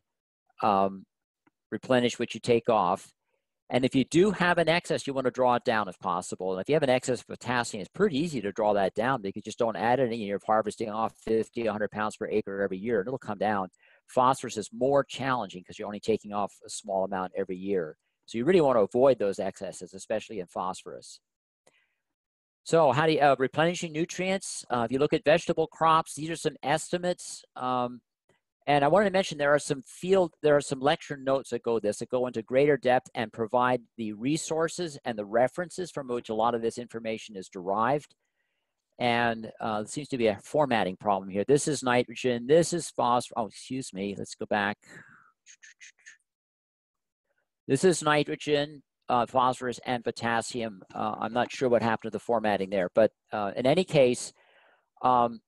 B: um, replenish what you take off. And if you do have an excess, you want to draw it down if possible. And if you have an excess of potassium, it's pretty easy to draw that down because you just don't add any. And you're harvesting off 50, 100 pounds per acre every year, and it'll come down. Phosphorus is more challenging because you're only taking off a small amount every year. So you really want to avoid those excesses, especially in phosphorus. So how do you, uh, replenishing nutrients? Uh, if you look at vegetable crops, these are some estimates. Um, and I wanted to mention there are some field, there are some lecture notes that go this, that go into greater depth and provide the resources and the references from which a lot of this information is derived. And uh, there seems to be a formatting problem here. This is nitrogen, this is phosphorus. Oh, excuse me, let's go back. This is nitrogen, uh, phosphorus, and potassium. Uh, I'm not sure what happened to the formatting there, but uh, in any case, um,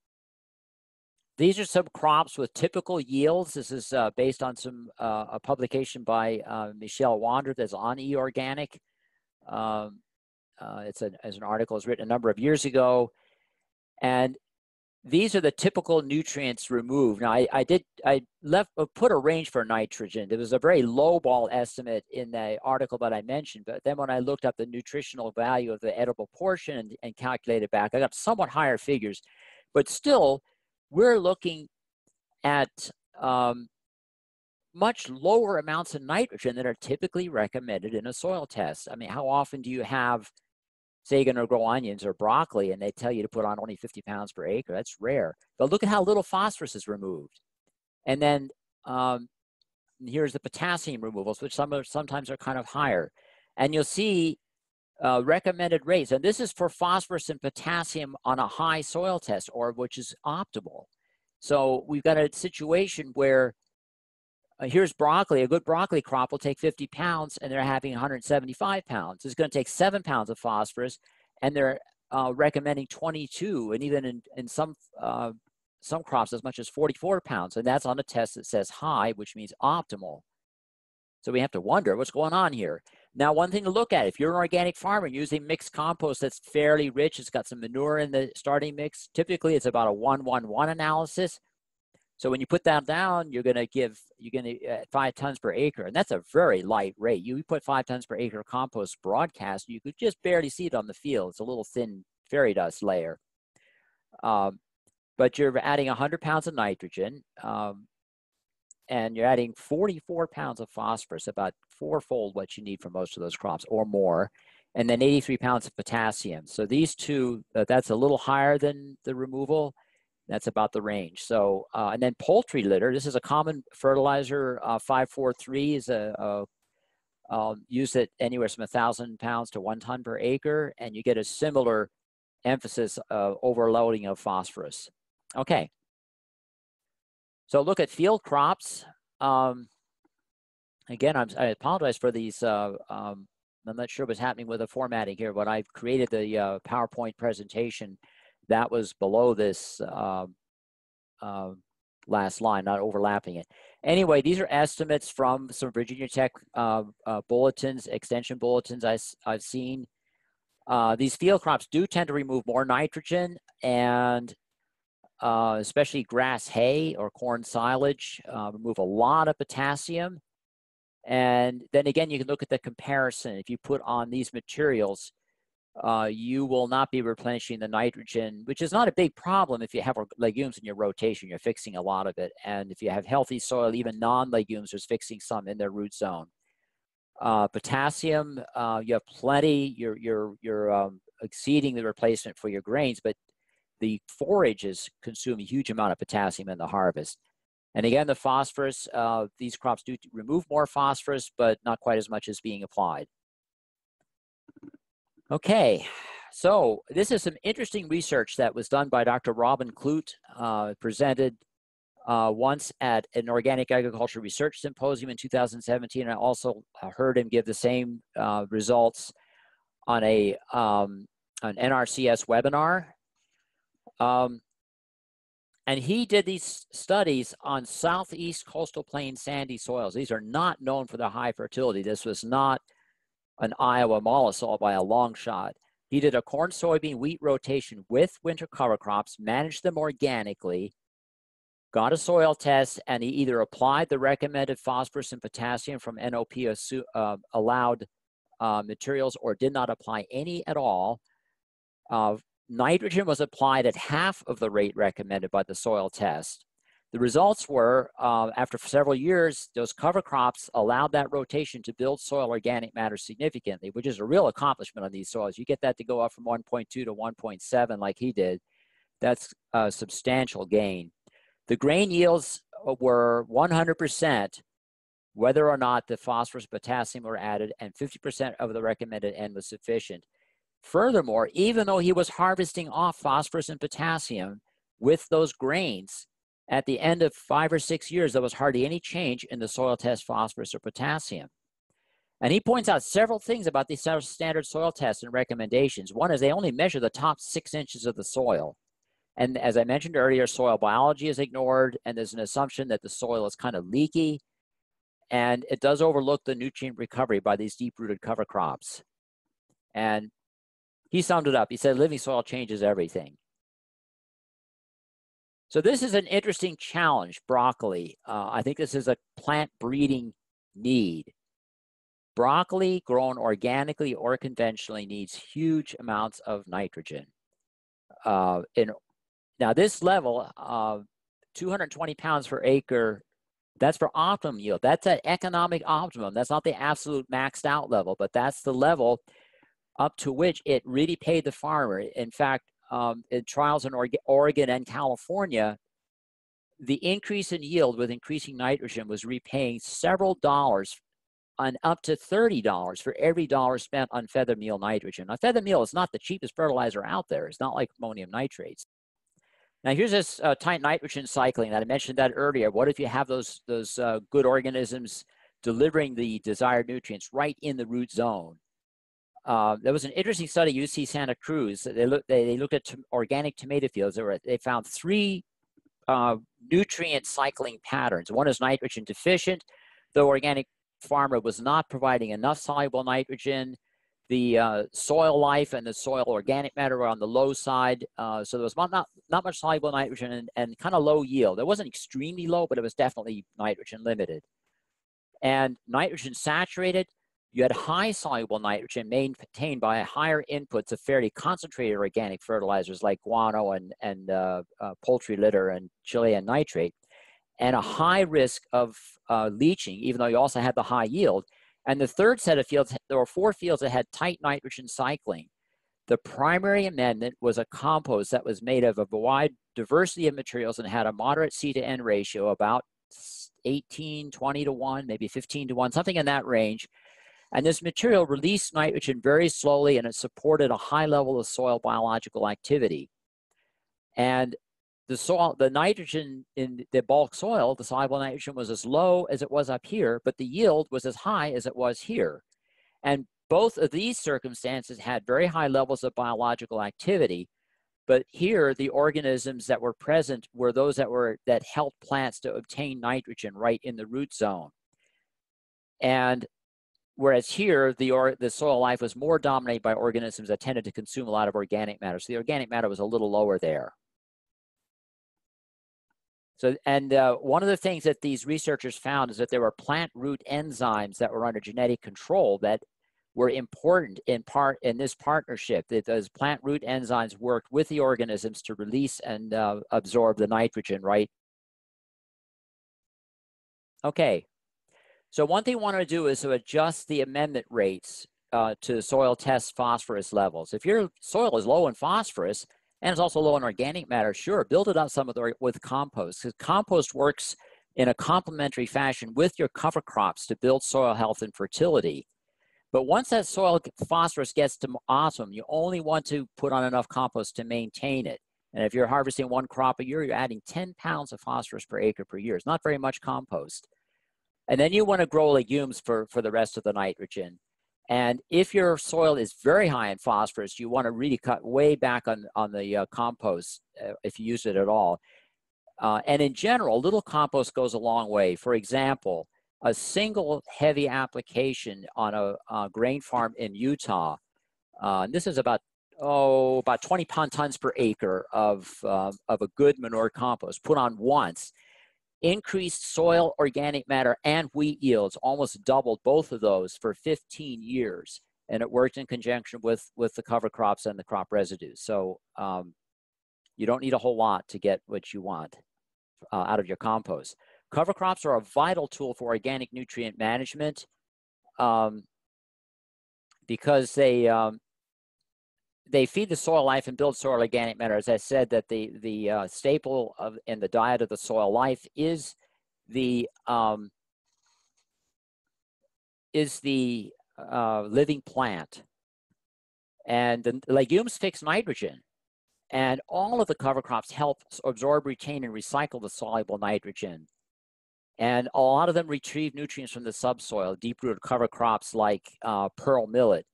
B: these are some crops with typical yields. This is uh, based on some uh, a publication by uh, Michelle Wander that's on eOrganic. Um, it's, a, as an article was written a number of years ago. And these are the typical nutrients removed. Now, I, I did, I left, uh, put a range for nitrogen. There was a very low ball estimate in the article that I mentioned, but then when I looked up the nutritional value of the edible portion and, and calculated back, I got somewhat higher figures. But still, we're looking at um, much lower amounts of nitrogen that are typically recommended in a soil test. I mean, how often do you have say you're to grow onions or broccoli and they tell you to put on only 50 pounds per acre. That's rare. But look at how little phosphorus is removed. And then um, here's the potassium removals, which some are, sometimes are kind of higher. And you'll see uh, recommended rates. And this is for phosphorus and potassium on a high soil test, or which is optimal. So we've got a situation where uh, here's broccoli. A good broccoli crop will take 50 pounds and they're having 175 pounds. It's going to take seven pounds of phosphorus and they're uh, recommending 22 and even in, in some, uh, some crops as much as 44 pounds. And that's on a test that says high, which means optimal. So we have to wonder what's going on here. Now, one thing to look at, if you're an organic farmer using mixed compost that's fairly rich, it's got some manure in the starting mix, typically it's about a 1-1-1 analysis. So when you put that down, you're going to give, you're going to uh, five tons per acre. And that's a very light rate. You put five tons per acre of compost broadcast, you could just barely see it on the field. It's a little thin fairy dust layer. Um, but you're adding 100 pounds of nitrogen um, and you're adding 44 pounds of phosphorus, about fourfold what you need for most of those crops or more, and then 83 pounds of potassium. So these two, uh, that's a little higher than the removal that's about the range. So, uh, and then poultry litter, this is a common fertilizer, uh, 543 is a, a um, use it anywhere from a thousand pounds to one ton per acre, and you get a similar emphasis of overloading of phosphorus. Okay. So look at field crops. Um, again, I'm, i apologize for these. Uh, um, I'm not sure what's happening with the formatting here, but I've created the uh, PowerPoint presentation that was below this uh, last line, not overlapping it. Anyway, these are estimates from some Virginia Tech uh, uh bulletins, extension bulletins I I, have seen. Uh, these field crops do tend to remove more nitrogen and uh, especially grass hay or corn silage remove a lot of potassium. And then again, you can look at the comparison. If you put on these materials, uh, you will not be replenishing the nitrogen, which is not a big problem if you have legumes in your rotation. You're fixing a lot of it. And if you have healthy soil, even non-legumes, there's fixing some in their root zone. Uh, potassium, uh, you have plenty. You're, you're, you're um, exceeding the replacement for your grains, but the forages consume a huge amount of potassium in the harvest. And again, the phosphorus, uh, these crops do remove more phosphorus, but not quite as much as being applied. Okay, so this is some interesting research that was done by Dr. Robin Kloot, uh, presented uh, once at an organic agriculture research symposium in 2017. I also heard him give the same uh, results on a um, an NRCS webinar. Um, and he did these studies on southeast coastal plain sandy soils. These are not known for their high fertility. This was not an Iowa mollisol by a long shot. He did a corn, soybean, wheat rotation with winter cover crops, managed them organically, got a soil test, and he either applied the recommended phosphorus and potassium from NOP uh, allowed uh, materials or did not apply any at all. Uh, nitrogen was applied at half of the rate recommended by the soil test. The results were, uh, after several years, those cover crops allowed that rotation to build soil organic matter significantly, which is a real accomplishment on these soils. You get that to go up from 1.2 to 1.7 like he did. That's a substantial gain. The grain yields uh, were 100% whether or not the phosphorus and potassium were added and 50% of the recommended N was sufficient. Furthermore, even though he was harvesting off phosphorus and potassium with those grains, at the end of five or six years, there was hardly any change in the soil test phosphorus or potassium. And he points out several things about these standard soil tests and recommendations. One is they only measure the top six inches of the soil. And as I mentioned earlier, soil biology is ignored, and there's an assumption that the soil is kind of leaky, and it does overlook the nutrient recovery by these deep rooted cover crops. And he summed it up. He said, living soil changes everything. So this is an interesting challenge, broccoli. Uh, I think this is a plant breeding need. Broccoli grown organically or conventionally needs huge amounts of nitrogen. Uh, in, now this level, uh, 220 pounds per acre, that's for optimum yield. That's an economic optimum. That's not the absolute maxed out level, but that's the level up to which it really paid the farmer. In fact, um, in trials in Oregon and California, the increase in yield with increasing nitrogen was repaying several dollars on up to $30 for every dollar spent on feather meal nitrogen. Now, feather meal is not the cheapest fertilizer out there. It's not like ammonium nitrates. Now, here's this uh, tight nitrogen cycling that I mentioned that earlier. What if you have those, those uh, good organisms delivering the desired nutrients right in the root zone? Uh, there was an interesting study UC Santa Cruz. They looked they, they looked at organic tomato fields. They, were, they found three uh, nutrient cycling patterns. One is nitrogen deficient. The organic farmer was not providing enough soluble nitrogen. The uh, soil life and the soil organic matter were on the low side. Uh, so there was not, not, not much soluble nitrogen and, and kind of low yield. It wasn't extremely low, but it was definitely nitrogen limited. And nitrogen saturated, you had high soluble nitrogen maintained by higher inputs of fairly concentrated organic fertilizers like guano and, and uh, uh, poultry litter and Chilean nitrate, and a high risk of uh, leaching, even though you also had the high yield. And the third set of fields, there were four fields that had tight nitrogen cycling. The primary amendment was a compost that was made of a wide diversity of materials and had a moderate C to N ratio, about 18, 20 to 1, maybe 15 to 1, something in that range. And this material released nitrogen very slowly and it supported a high level of soil biological activity. And the soil, the nitrogen in the bulk soil, the soluble nitrogen was as low as it was up here, but the yield was as high as it was here. And both of these circumstances had very high levels of biological activity. But here, the organisms that were present were those that were that helped plants to obtain nitrogen right in the root zone. And Whereas here, the, or, the soil life was more dominated by organisms that tended to consume a lot of organic matter. So the organic matter was a little lower there. So, and uh, one of the things that these researchers found is that there were plant root enzymes that were under genetic control that were important in part in this partnership. That those plant root enzymes worked with the organisms to release and uh, absorb the nitrogen, right? Okay, so one thing we want to do is to adjust the amendment rates uh, to soil test phosphorus levels. If your soil is low in phosphorus and it's also low in organic matter, sure, build it up some of the, with compost. Because compost works in a complementary fashion with your cover crops to build soil health and fertility. But once that soil phosphorus gets to optimum, you only want to put on enough compost to maintain it. And if you're harvesting one crop a year, you're adding 10 pounds of phosphorus per acre per year. It's not very much compost. And then you want to grow legumes for, for the rest of the nitrogen. And if your soil is very high in phosphorus, you want to really cut way back on, on the uh, compost uh, if you use it at all. Uh, and in general, little compost goes a long way. For example, a single heavy application on a, a grain farm in Utah, uh, this is about oh about 20 pound tons per acre of, uh, of a good manure compost put on once increased soil organic matter and wheat yields almost doubled both of those for 15 years and it worked in conjunction with with the cover crops and the crop residues. So um, you don't need a whole lot to get what you want uh, out of your compost. Cover crops are a vital tool for organic nutrient management um, because they um, they feed the soil life and build soil organic matter. As I said, that the the uh, staple of in the diet of the soil life is the um, is the uh, living plant, and the legumes fix nitrogen, and all of the cover crops help absorb, retain, and recycle the soluble nitrogen. And a lot of them retrieve nutrients from the subsoil. Deep-rooted cover crops like uh, pearl millet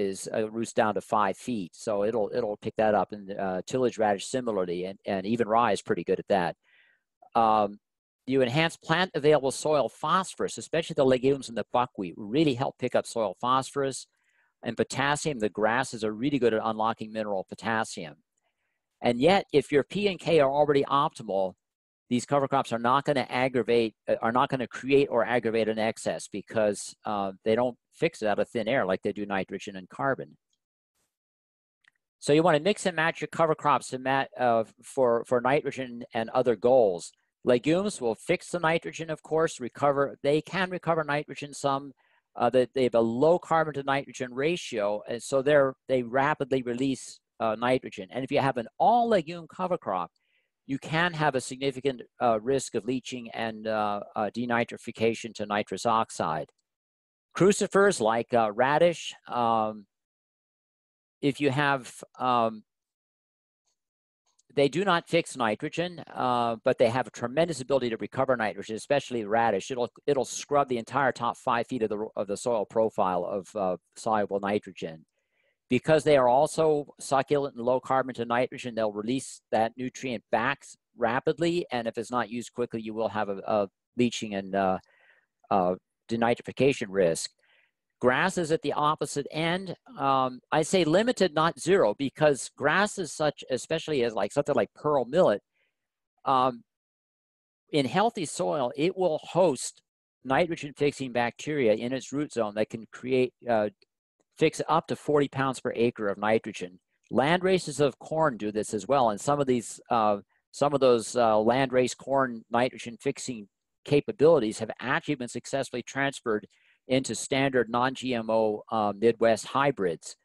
B: is uh, roots down to five feet, so it'll it'll pick that up. And uh, tillage radish similarly, and, and even rye is pretty good at that. Um, you enhance plant available soil phosphorus, especially the legumes and the buckwheat, really help pick up soil phosphorus and potassium. The grasses are really good at unlocking mineral potassium. And yet, if your P and K are already optimal, these cover crops are not going to aggravate, uh, are not going to create or aggravate an excess because uh, they don't fix it out of thin air like they do nitrogen and carbon. So you want to mix and match your cover crops mat, uh, for, for nitrogen and other goals. Legumes will fix the nitrogen, of course, recover, they can recover nitrogen some, uh, they, they have a low carbon to nitrogen ratio, and so they're, they rapidly release uh, nitrogen. And if you have an all legume cover crop, you can have a significant uh, risk of leaching and uh, uh, denitrification to nitrous oxide. Crucifers like uh, radish, um, if you have, um, they do not fix nitrogen, uh, but they have a tremendous ability to recover nitrogen, especially radish. It'll, it'll scrub the entire top five feet of the, of the soil profile of uh, soluble nitrogen. Because they are also succulent and low carbon to nitrogen, they'll release that nutrient back rapidly. And if it's not used quickly, you will have a, a leaching and uh, uh, denitrification risk. Grass is at the opposite end. Um, I say limited, not zero, because grass is such, especially as like something like pearl millet, um, in healthy soil, it will host nitrogen fixing bacteria in its root zone that can create uh, fix up to 40 pounds per acre of nitrogen. Land races of corn do this as well, and some of these, uh, some of those uh, land race corn nitrogen fixing capabilities have actually been successfully transferred into standard non-GMO uh, Midwest hybrids.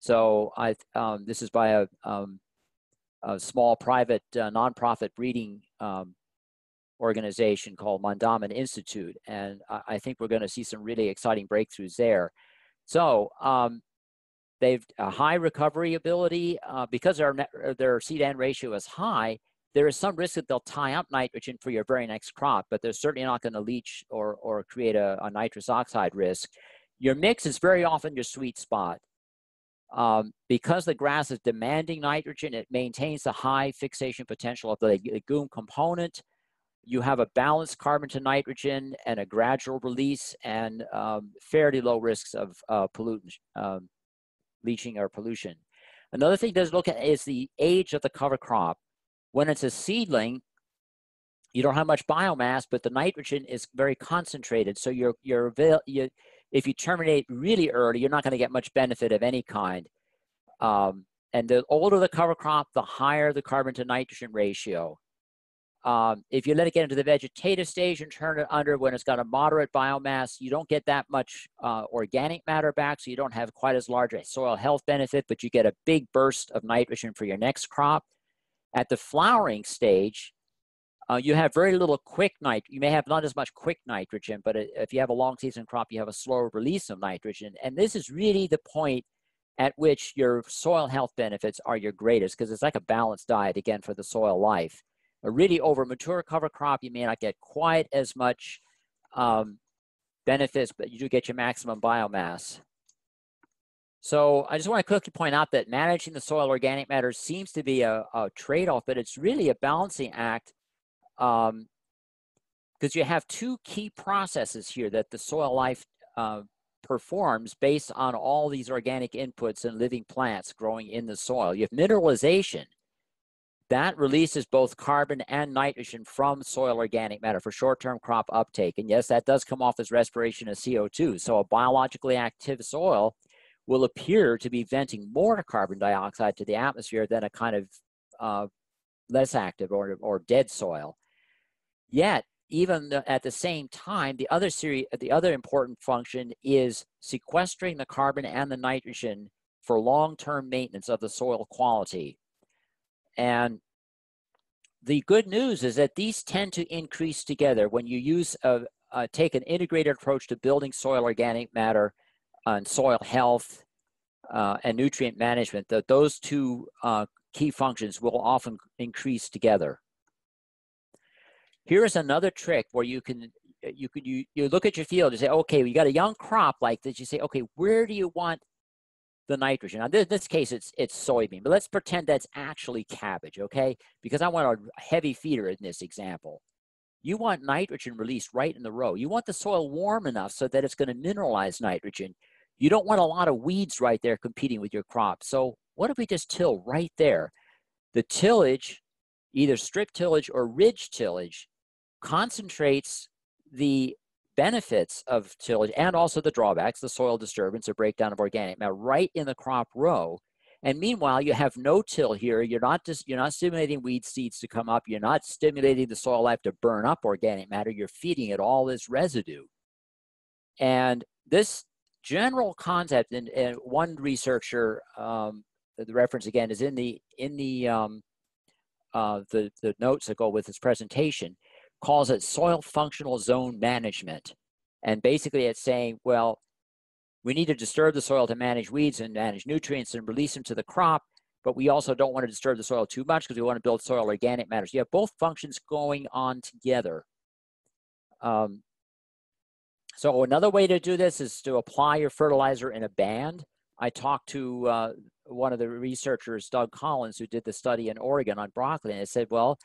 B: So I, um, this is by a, um, a small private uh, nonprofit breeding um, organization called Mandaamin Institute, and I, I think we're going to see some really exciting breakthroughs there. So um, they've a high recovery ability uh, because their, their C-N ratio is high. There is some risk that they'll tie up nitrogen for your very next crop, but they're certainly not going to leach or, or create a, a, nitrous oxide risk. Your mix is very often your sweet spot. Um, because the grass is demanding nitrogen, it maintains the high fixation potential of the legume component you have a balanced carbon to nitrogen and a gradual release and um, fairly low risks of uh, pollutant, um, leaching or pollution. Another thing to look at is the age of the cover crop. When it's a seedling, you don't have much biomass, but the nitrogen is very concentrated. So you're, you're, you, if you terminate really early, you're not going to get much benefit of any kind. Um, and the older the cover crop, the higher the carbon to nitrogen ratio. Um, if you let it get into the vegetative stage and turn it under when it's got a moderate biomass, you don't get that much uh, organic matter back, so you don't have quite as large a soil health benefit, but you get a big burst of nitrogen for your next crop. At the flowering stage, uh, you have very little quick nit. You may have not as much quick nitrogen, but if you have a long season crop, you have a slower release of nitrogen. And this is really the point at which your soil health benefits are your greatest because it's like a balanced diet again for the soil life. A really over mature cover crop, you may not get quite as much um, benefits, but you do get your maximum biomass. So I just want to quickly point out that managing the soil organic matter seems to be a, a trade-off, but it's really a balancing act because um, you have two key processes here that the soil life uh, performs based on all these organic inputs and living plants growing in the soil. You have mineralization. That releases both carbon and nitrogen from soil organic matter for short-term crop uptake. And yes, that does come off as respiration of CO2. So a biologically active soil will appear to be venting more carbon dioxide to the atmosphere than a kind of uh, less active or, or dead soil. Yet, even at the same time, the other series, the other important function is sequestering the carbon and the nitrogen for long-term maintenance of the soil quality. And the good news is that these tend to increase together when you use a, a take an integrated approach to building soil organic matter and soil health uh, and nutrient management, that those two uh, key functions will often increase together. Here's another trick where you can you could you, you look at your field and say, okay, you got a young crop like this. You say, okay, where do you want the nitrogen? Now, in this case, it's it's soybean, but let's pretend that's actually cabbage, okay? Because I want a heavy feeder in this example. You want nitrogen released right in the row. You want the soil warm enough so that it's going to mineralize nitrogen. You don't want a lot of weeds right there competing with your crop. So what if we just till right there? The tillage, either strip tillage or ridge tillage, concentrates the benefits of tillage and also the drawbacks, the soil disturbance or breakdown of organic matter right in the crop row. And meanwhile, you have no till here. You're not just you're not stimulating weed seeds to come up. You're not stimulating the soil life to burn up organic matter. You're feeding it all this residue. And this general concept, and, and one researcher, um, the reference again is in the in the um, uh, the the notes that go with this presentation, calls it soil functional zone management, and basically it's saying, well, we need to disturb the soil to manage weeds and manage nutrients and release them to the crop, but we also don't want to disturb the soil too much because we want to build soil organic matter. So you have both functions going on together. Um, so another way to do this is to apply your fertilizer in a band. I talked to uh, one of the researchers, Doug Collins, who did the study in Oregon on broccoli, and I said, well,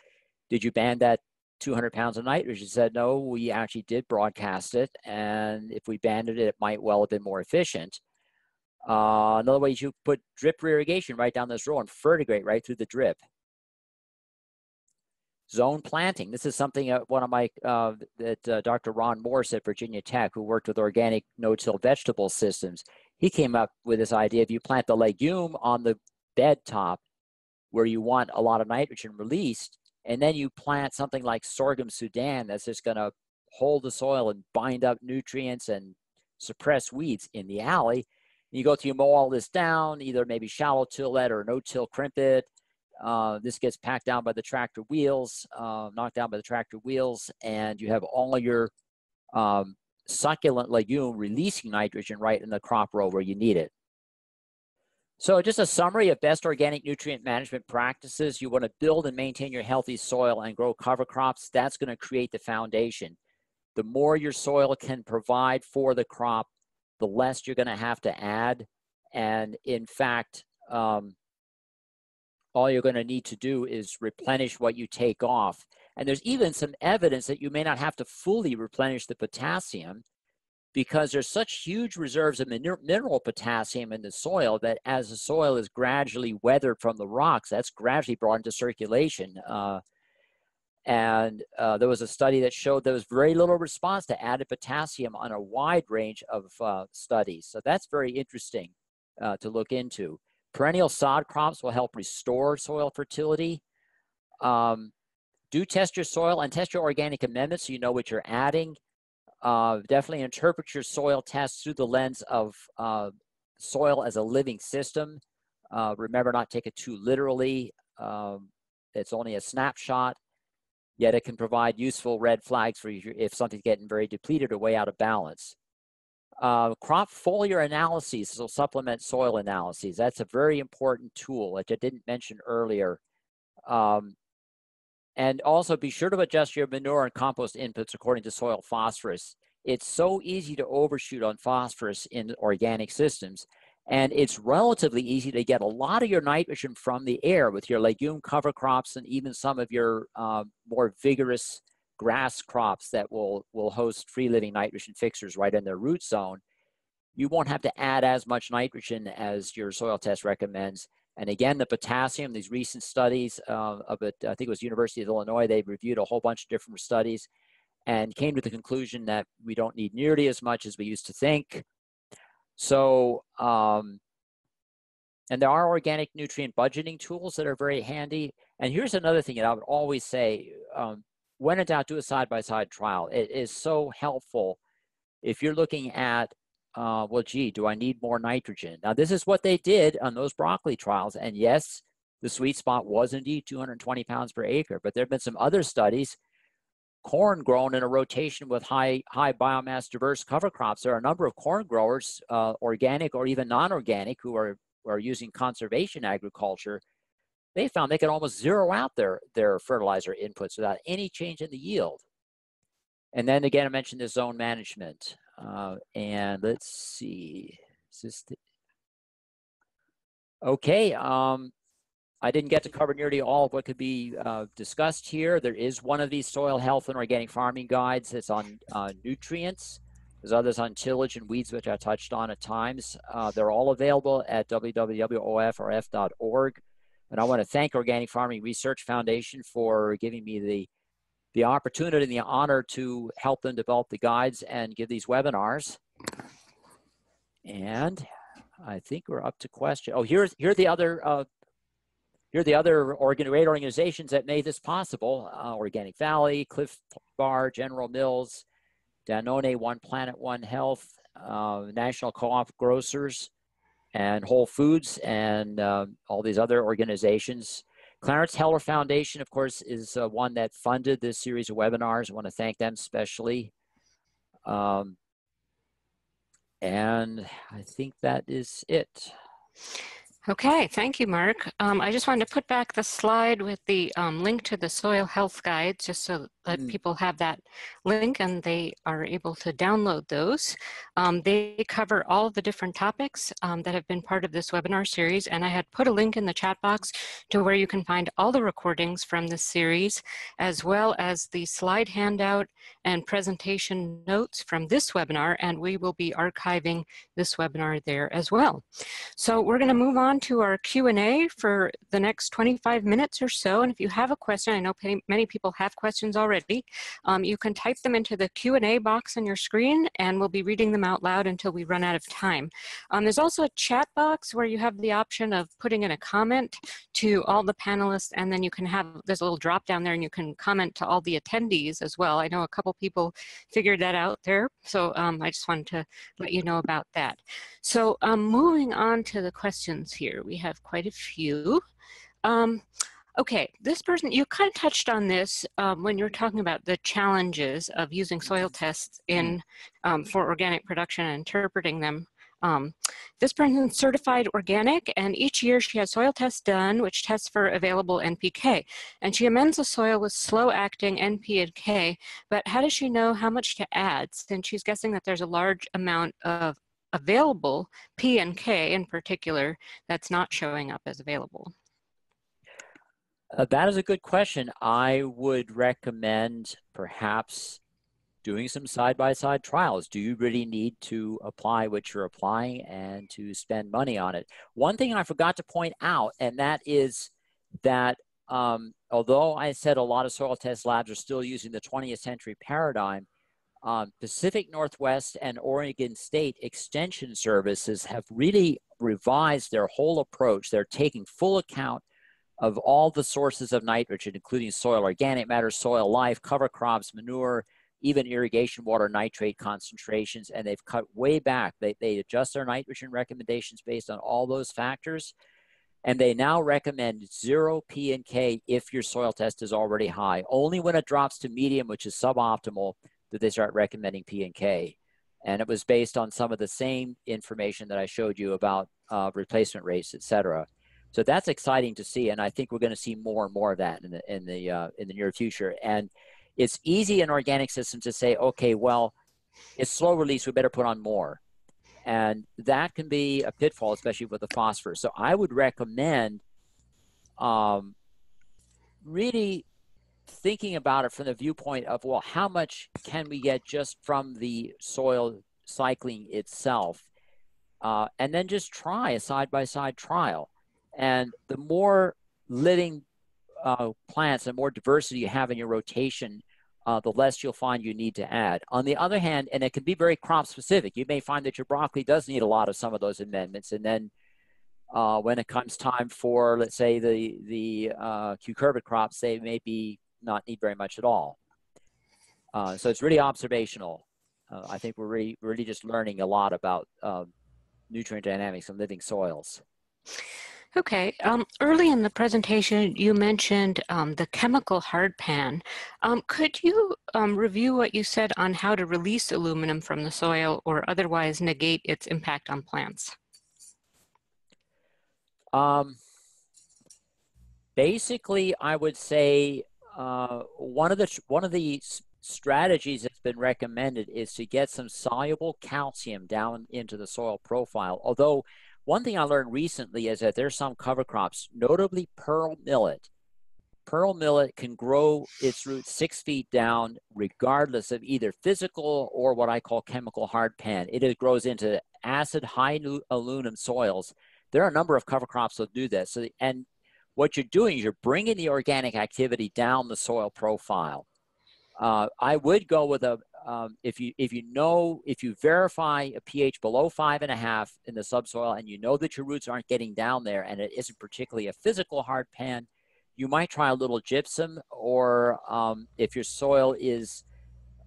B: did you band that 200 pounds of nitrogen? Said, no, we actually did broadcast it. And if we banded it, it might well have been more efficient. Uh, another way is you put drip irrigation right down this row and fertigate right through the drip zone planting. This is something uh, one of my uh, that uh, Dr. Ron Morse at Virginia Tech, who worked with organic no-till vegetable systems, he came up with this idea: if you plant the legume on the bed top, where you want a lot of nitrogen released, and then you plant something like sorghum Sudan that's just going to hold the soil and bind up nutrients and suppress weeds in the alley. You go through, you mow all this down, either maybe shallow till it or no-till crimp it, uh, this gets packed down by the tractor wheels, uh, knocked down by the tractor wheels, and you have all your um, succulent legume releasing nitrogen right in the crop row where you need it. So just a summary of best organic nutrient management practices. You want to build and maintain your healthy soil and grow cover crops. That's going to create the foundation. The more your soil can provide for the crop, the less you're going to have to add. And in fact, um, all you're going to need to do is replenish what you take off. And there's even some evidence that you may not have to fully replenish the potassium because there's such huge reserves of mineral potassium in the soil that as the soil is gradually weathered from the rocks, that's gradually brought into circulation. Uh, and uh, there was a study that showed there was very little response to added potassium on a wide range of uh, studies. So that's very interesting uh, to look into. Perennial sod crops will help restore soil fertility. Um, do test your soil and test your organic amendments so you know what you're adding. Uh, definitely interpret your soil tests through the lens of uh, soil as a living system. Uh, remember not take it too literally. Um, it's only a snapshot. yet it can provide useful red flags for you if something's getting very depleted or way out of balance. Uh, crop foliar analyses will supplement soil analyses. That's a very important tool, which I didn't mention earlier. Um, and also be sure to adjust your manure and compost inputs according to soil phosphorus. It's so easy to overshoot on phosphorus in organic systems. And it's relatively easy to get a lot of your nitrogen from the air with your legume cover crops and even some of your uh, more vigorous grass crops that will, will host free living nitrogen fixers right in their root zone. You won't have to add as much nitrogen as your soil test recommends. And again, the potassium, these recent studies uh, of it, I think it was University of Illinois, they reviewed a whole bunch of different studies and came to the conclusion that we don't need nearly as much as we used to think. So, um, and there are organic nutrient budgeting tools that are very handy. And here's another thing that I would always say, um, when in doubt, do a side-by-side trial. It is so helpful if you're looking at uh, well, gee, do I need more nitrogen? Now, this is what they did on those broccoli trials. And yes, the sweet spot was indeed 220 pounds per acre, but there have been some other studies, corn grown in a rotation with high, high biomass diverse cover crops. There are a number of corn growers, uh, organic or even non-organic, who are, who are using conservation agriculture. They found they could almost zero out their, their fertilizer inputs without any change in the yield. And then again, I mentioned the zone management. Uh, and let's see. The... Okay. Um, I didn't get to cover nearly all of what could be uh, discussed here. There is one of these soil health and organic farming guides that's on uh, nutrients. There's others on tillage and weeds, which I touched on at times. Uh, they're all available at www.ofrf.org. And I want to thank Organic Farming Research Foundation for giving me the the opportunity and the honor to help them develop the guides and give these webinars. And I think we're up to question. Oh, here's here are the other uh, here are the other organ great organizations that made this possible: uh, Organic Valley, Clif Bar, General Mills, Danone, One Planet, One Health, uh, National Co-op Grocers, and Whole Foods, and uh, all these other organizations Clarence Heller Foundation, of course, is uh, one that funded this series of webinars. I want to thank them especially. Um, and I think that is it.
A: Okay, thank you, Mark. Um, I just wanted to put back the slide with the um, link to the soil health guide, just so that mm. people have that link and they are able to download those. Um, they cover all the different topics um, that have been part of this webinar series, and I had put a link in the chat box to where you can find all the recordings from this series, as well as the slide handout and presentation notes from this webinar, and we will be archiving this webinar there as well. So we're going to move on on to our Q&A for the next 25 minutes or so. And if you have a question, I know many people have questions already, um, you can type them into the Q&A box on your screen and we'll be reading them out loud until we run out of time. Um, there's also a chat box where you have the option of putting in a comment to all the panelists and then you can have, there's a little drop down there and you can comment to all the attendees as well. I know a couple people figured that out there. So um, I just wanted to let you know about that. So um, moving on to the questions here here. We have quite a few. Um, okay, this person, you kind of touched on this um, when you were talking about the challenges of using soil tests in um, for organic production and interpreting them. Um, this person is certified organic, and each year she has soil tests done, which tests for available NPK. And she amends the soil with slow-acting NP and K, but how does she know how much to add, since she's guessing that there's a large amount of available P and K in particular that's not showing up as available?
B: Uh, that is a good question. I would recommend perhaps doing some side-by-side -side trials. Do you really need to apply what you're applying and to spend money on it? One thing I forgot to point out, and that is that um, although I said a lot of soil test labs are still using the 20th century paradigm, um, Pacific Northwest and Oregon State Extension Services have really revised their whole approach. They're taking full account of all the sources of nitrogen, including soil organic matter, soil life, cover crops, manure, even irrigation water nitrate concentrations, and they've cut way back. They, they adjust their nitrogen recommendations based on all those factors. And they now recommend zero P and K if your soil test is already high. Only when it drops to medium, which is suboptimal, do they start recommending P and K. And it was based on some of the same information that I showed you about uh, replacement rates, et cetera. So that's exciting to see, and I think we're going to see more and more of that in the in the uh, in the near future. And it's easy in organic systems to say, okay, well, it's slow release, we better put on more, and that can be a pitfall, especially with the phosphorus. So I would recommend, um, really thinking about it from the viewpoint of well, how much can we get just from the soil cycling itself, uh, and then just try a side by side trial and the more living uh, plants and more diversity you have in your rotation, uh, the less you'll find you need to add. On the other hand, and it can be very crop specific, you may find that your broccoli does need a lot of some of those amendments. And then uh, when it comes time for, let's say, the, the uh, cucurbit crops, they may be not need very much at all. Uh, so it's really observational. Uh, I think we're really, really just learning a lot about um, nutrient dynamics and living soils.
A: Okay, um, early in the presentation, you mentioned um, the chemical hard pan. Um, could you um, review what you said on how to release aluminum from the soil or otherwise negate its impact on plants?
B: Um, basically, I would say uh, one of the one of the strategies that's been recommended is to get some soluble calcium down into the soil profile. Although one thing I learned recently is that there's some cover crops, notably pearl millet. Pearl millet can grow its roots six feet down, regardless of either physical or what I call chemical hard pan. It grows into acid, high aluminum soils. There are a number of cover crops that do this. So, and what you're doing is you're bringing the organic activity down the soil profile. Uh, I would go with a, um, if you if you know if you verify a pH below five and a half in the subsoil and you know that your roots aren't getting down there and it isn't particularly a physical hard pan, you might try a little gypsum or um, if your soil is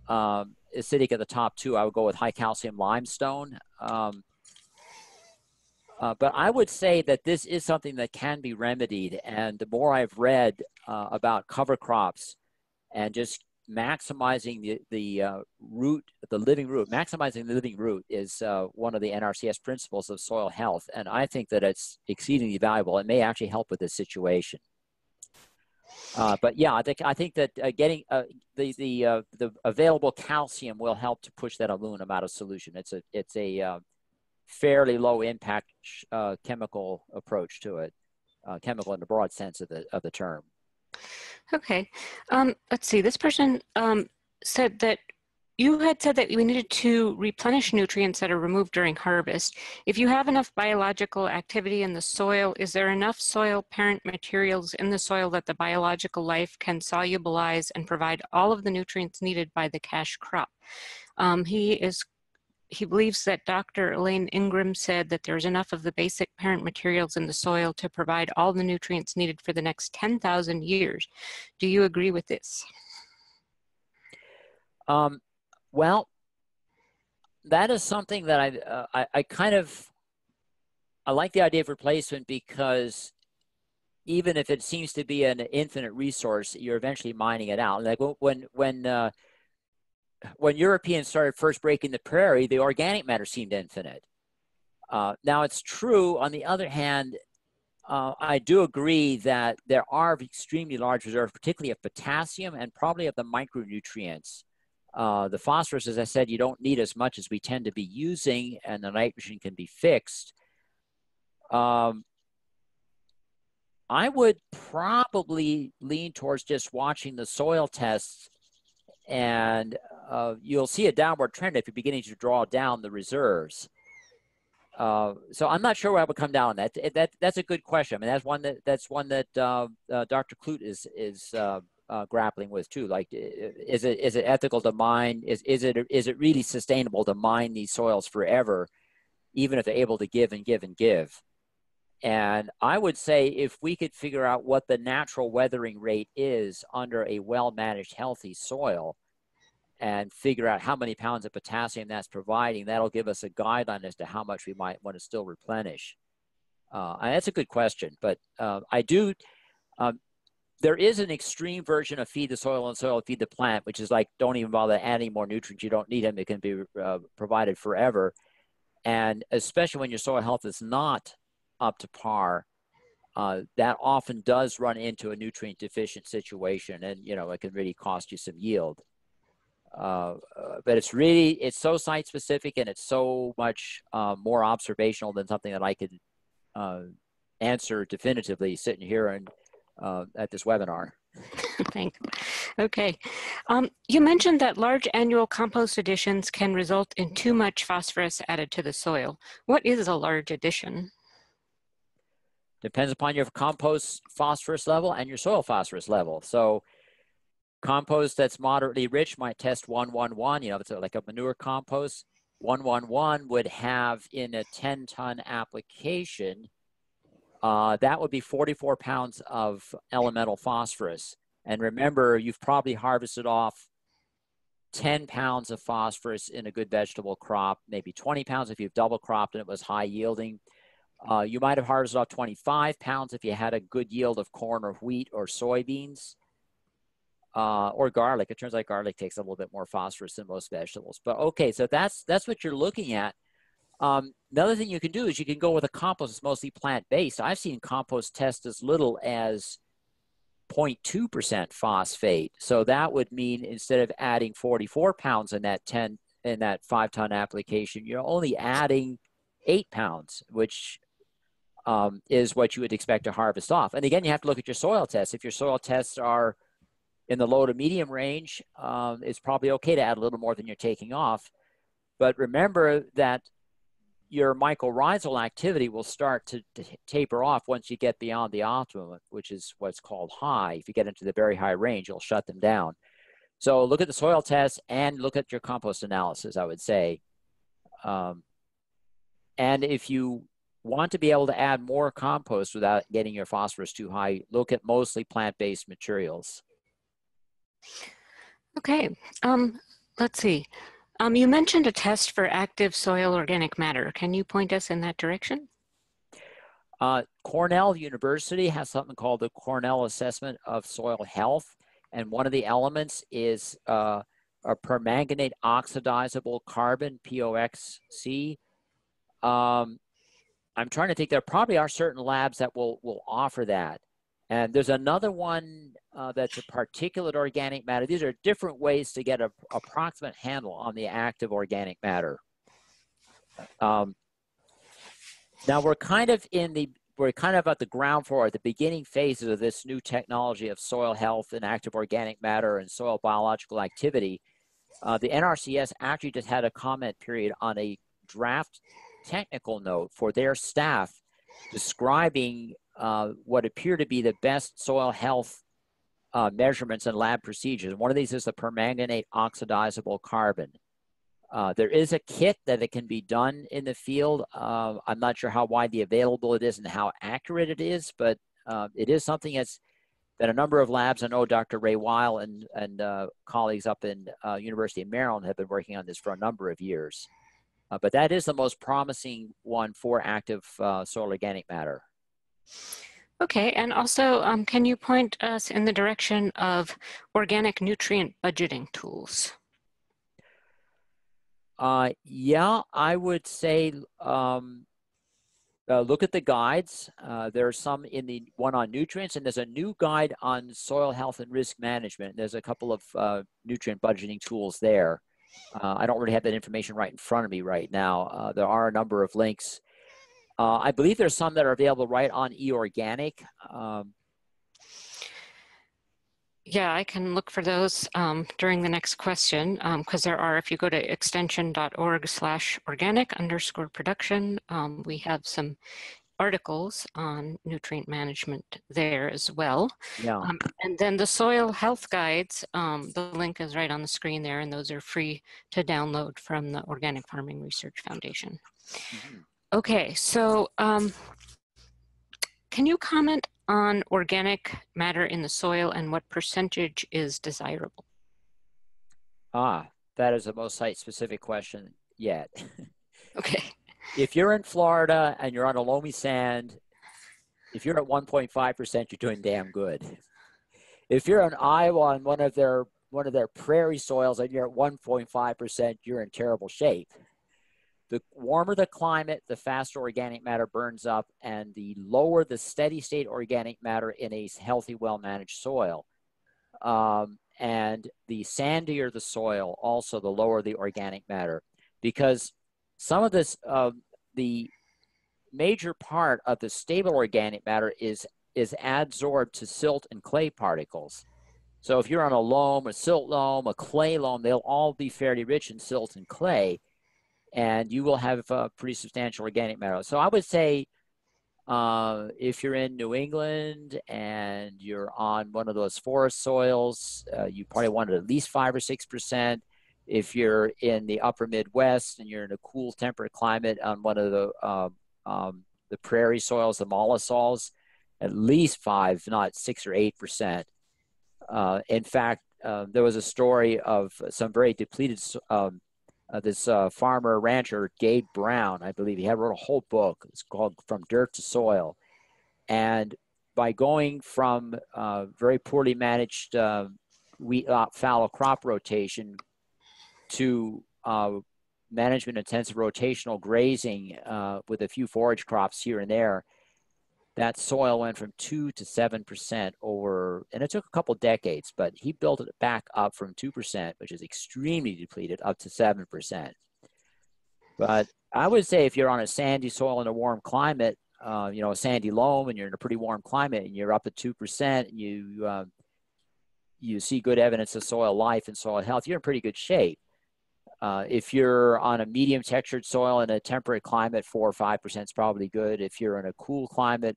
B: um, acidic at the top too, I would go with high calcium limestone. Um, uh, but I would say that this is something that can be remedied. And the more I've read uh, about cover crops and just maximizing the, the uh, root, the living root, maximizing the living root is uh, one of the NRCS principles of soil health. And I think that it's exceedingly valuable. It may actually help with this situation. Uh, but yeah, I think, I think that uh, getting uh, the, the, uh, the available calcium will help to push that aluminum out of solution. It's a, it's a fairly low impact chemical approach to it, chemical in the broad sense of the, of the term.
A: Okay. Um, let's see. This person um, said that you had said that we needed to replenish nutrients that are removed during harvest. If you have enough biological activity in the soil, is there enough soil parent materials in the soil that the biological life can solubilize and provide all of the nutrients needed by the cash crop? Um, he is he believes that Dr. Elaine Ingham said that there's enough of the basic parent materials in the soil to provide all the nutrients needed for the next 10,000 years. Do you agree with this?
B: Um, well, that is something that I, uh, I, I kind of, I like the idea of replacement because even if it seems to be an infinite resource, you're eventually mining it out. Like when, when, uh, when Europeans started first breaking the prairie, the organic matter seemed infinite. Uh, now, it's true, on the other hand, uh, I do agree that there are extremely large reserves, particularly of potassium and probably of the micronutrients. Uh, the phosphorus, as I said, you don't need as much as we tend to be using, and the nitrogen can be fixed. Um, I would probably lean towards just watching the soil tests and uh, you'll see a downward trend if you're beginning to draw down the reserves. Uh, so I'm not sure where I would come down on that. That that's a good question. I mean, that's one that that's one that uh, uh Dr. Clute is is uh, uh, grappling with too. Like, is it is it ethical to mine? Is is it is it really sustainable to mine these soils forever, even if they're able to give and give and give? And I would say if we could figure out what the natural weathering rate is under a well managed, healthy soil and figure out how many pounds of potassium that's providing, that'll give us a guideline as to how much we might want to still replenish. Uh, and that's a good question, but uh, I do. Um, there is an extreme version of feed the soil and soil feed the plant, which is like don't even bother adding more nutrients. You don't need them; it can be uh, provided forever. And especially when your soil health is not up to par, uh, that often does run into a nutrient deficient situation, and you know it can really cost you some yield. Uh, uh, but it's really it's so site specific and it's so much uh, more observational than something that I could uh, answer definitively sitting here and uh, at this webinar.
A: Thanks. Okay. Um, you mentioned that large annual compost additions can result in too much phosphorus added to the soil. What is a large addition?
B: Depends upon your compost phosphorus level and your soil phosphorus level. So Compost that's moderately rich might test 111. You know, it's like a manure compost. 111 would have in a 10 ton application, uh, that would be 44 pounds of elemental phosphorus. And remember, you've probably harvested off 10 pounds of phosphorus in a good vegetable crop, maybe 20 pounds if you've double cropped and it was high yielding. Uh, you might have harvested off 25 pounds if you had a good yield of corn or wheat or soybeans uh, or garlic. It turns out garlic takes a little bit more phosphorus than most vegetables. But okay, so that's that's what you're looking at. Um, another thing you can do is you can go with a compost that's mostly plant-based. I've seen compost test as little as 0.2% phosphate. So that would mean instead of adding 44 pounds in that 10 in that five ton application, you're only adding eight pounds, which um, is what you would expect to harvest off. And again, you have to look at your soil tests. If your soil tests are in the low to medium range, um, it's probably okay to add a little more than you're taking off. But remember that your mycorrhizal activity will start to, to, taper off once you get beyond the optimum, which is what's called high. If you get into the very high range, you'll shut them down. So look at the soil test and look at your compost analysis, I would say. Um, and if you want to be able to add more compost without getting your phosphorus too high, look at mostly plant-based materials.
A: Okay, um, let's see. Um, you mentioned a test for active soil organic matter. Can you point us in that direction?
B: Uh, Cornell University has something called the Cornell Assessment of Soil Health. And one of the elements is uh, a permanganate oxidizable carbon, POXC. Um, I'm trying to think, there probably are certain labs that will, will offer that. And there's another one uh, that's a particulate organic matter. These are different ways to get an approximate handle on the active organic matter. Um, now we're kind of in the we're kind of at the ground floor, at the beginning phases of this new technology of soil health and active organic matter and soil biological activity. Uh, the NRCS actually just had a comment period on a draft technical note for their staff describing uh, what appear to be the best soil health uh, measurements and lab procedures. One of these is the permanganate oxidizable carbon. Uh, there is a kit that it can be done in the field. Uh, I'm not sure how widely available it is and how accurate it is, but uh, it is something that's that a number of labs, I know Dr. Ray Weil and, and uh, colleagues up in University of Maryland have been working on this for a number of years. but that is the most promising one for active soil organic matter.
A: Okay, and also, um, can you point us in the direction of organic nutrient budgeting tools?
B: Uh, yeah, I would say um, uh, look at the guides. Uh, there are some in the one on nutrients, and there's a new guide on soil health and risk management. There's a couple of uh, nutrient budgeting tools there. Uh, I don't really have that information right in front of me right now. Uh, there are a number of links uh, I believe there's some that are available right on eOrganic. Um,
A: yeah, I can look for those um, during the next question because um, there are, if you go to extension.org slash organic underscore production, um, we have some articles on nutrient management there as well.
B: Yeah.
A: Um, and then the soil health guides, um, the link is right on the screen there, and those are free to download from the Organic Farming Research Foundation. Mm -hmm. Okay, so um, can you comment on organic matter in the soil and what percentage is desirable?
B: Ah, that is the most site-specific question yet.
A: okay.
B: if you're in Florida and you're on a loamy sand, if you're at 1.5%, you're doing damn good. If you're in Iowa on one of their one of their prairie soils and you're at 1.5%, you're in terrible shape. The warmer the climate, the faster organic matter burns up, and the lower the steady state organic matter in a healthy, well managed soil. Um, and the sandier the soil, also the lower the organic matter, because some of this, uh, the major part of the stable organic matter is is adsorbed to silt and clay particles. So if you're on a loam, a silt loam, a clay loam, they'll all be fairly rich in silt and clay, and you will have a pretty substantial organic matter. So I would say uh, if you're in New England and you're on one of those forest soils, uh, you probably want at least five or six percent. If you're in the upper Midwest and you're in a cool temperate climate on one of the uh, um, the prairie soils, the mollisols, at least five, not six or eight percent. Uh, in fact, uh, there was a story of some very depleted um, uh, this uh, farmer rancher Gabe Brown, I believe he had wrote a whole book. It's called From Dirt to Soil, and by going from uh, very poorly managed uh, wheat uh, fallow crop rotation to uh, management intensive rotational grazing with a few forage crops here and there, that soil went from two to seven percent over, and it took a couple decades, but he built it back up from two percent, which is extremely depleted, up to seven percent. But I would say if you're on a sandy soil in a warm climate, uh, you know, a sandy loam, and you're in a pretty warm climate, and you're up at two percent, and you uh, you see good evidence of soil life and soil health, you're in pretty good shape. Uh, if you're on a medium textured soil in a temperate climate, four or five percent is probably good. If you're in a cool climate,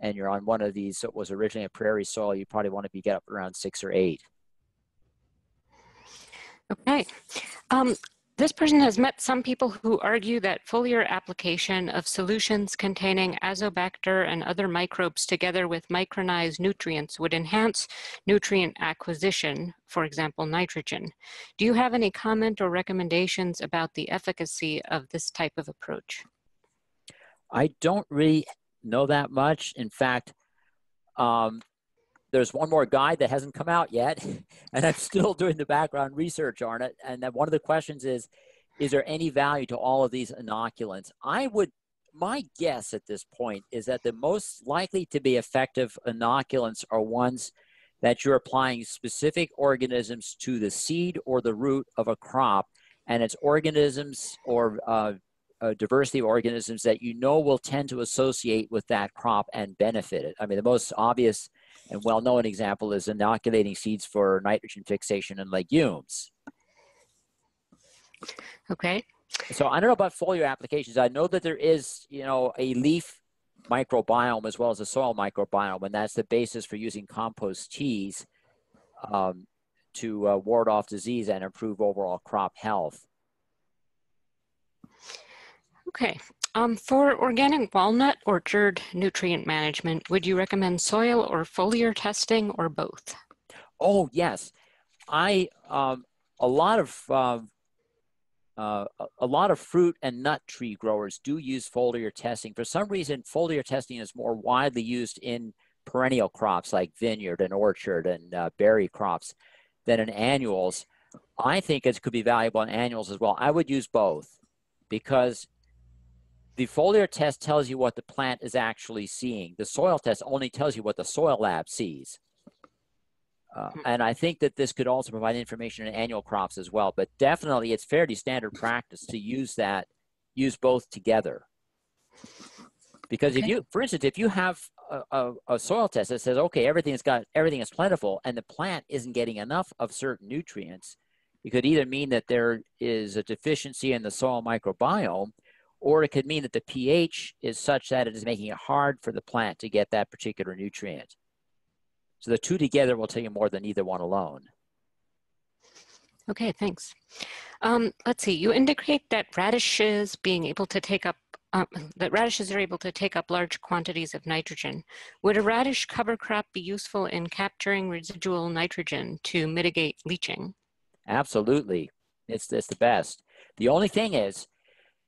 B: and you're on one of these that was originally a prairie soil, you probably want to be get up around six or eight.
A: Okay. Um, this person has met some people who argue that foliar application of solutions containing azotobacter and other microbes together with micronized nutrients would enhance nutrient acquisition, for example, nitrogen. Do you have any comment or recommendations about the efficacy of this type of approach?
B: I don't really know that much. In fact, um, there's one more guide that hasn't come out yet, and I'm still doing the background research on it. And then one of the questions is, is there any value to all of these inoculants? I would, my guess at this point is that the most likely to be effective inoculants are ones that you're applying specific organisms to the seed or the root of a crop, and it's organisms or uh, a diversity of organisms that you know will tend to associate with that crop and benefit it. I mean, the most obvious and well-known example is inoculating seeds for nitrogen fixation in legumes.
A: Okay.
B: So I don't know about foliar applications. I know that there is, you know, a leaf microbiome as well as a soil microbiome, and that's the basis for using compost teas um, to uh, ward off disease and improve overall crop health.
A: Okay. Um, for organic walnut orchard nutrient management, would you recommend soil or foliar testing or both?
B: Oh, yes. I, um, a lot of, um, uh, a lot of fruit and nut tree growers do use foliar testing. For some reason, foliar testing is more widely used in perennial crops like vineyard and orchard and uh, berry crops than in annuals. I think it could be valuable in annuals as well. I would use both because the foliar test tells you what the plant is actually seeing. The soil test only tells you what the soil lab sees. Uh, hmm. and I think that this could also provide information in annual crops as well. But definitely, it's fairly standard practice to use that, use both together. Because if you, for instance, if you have a, a, a, soil test that says, okay, everything's got everything is plentiful, and the plant isn't getting enough of certain nutrients, it could either mean that there is a deficiency in the soil microbiome, or it could mean that the pH is such that it is making it hard for the plant to get that particular nutrient. So the two together will tell you more than either one alone.
A: Okay, thanks. Um, let's see, you indicate that radishes being able to take up, um, that radishes are able to take up large quantities of nitrogen. Would a radish cover crop be useful in capturing residual nitrogen to mitigate leaching?
B: Absolutely, it's, it's the best. The only thing is,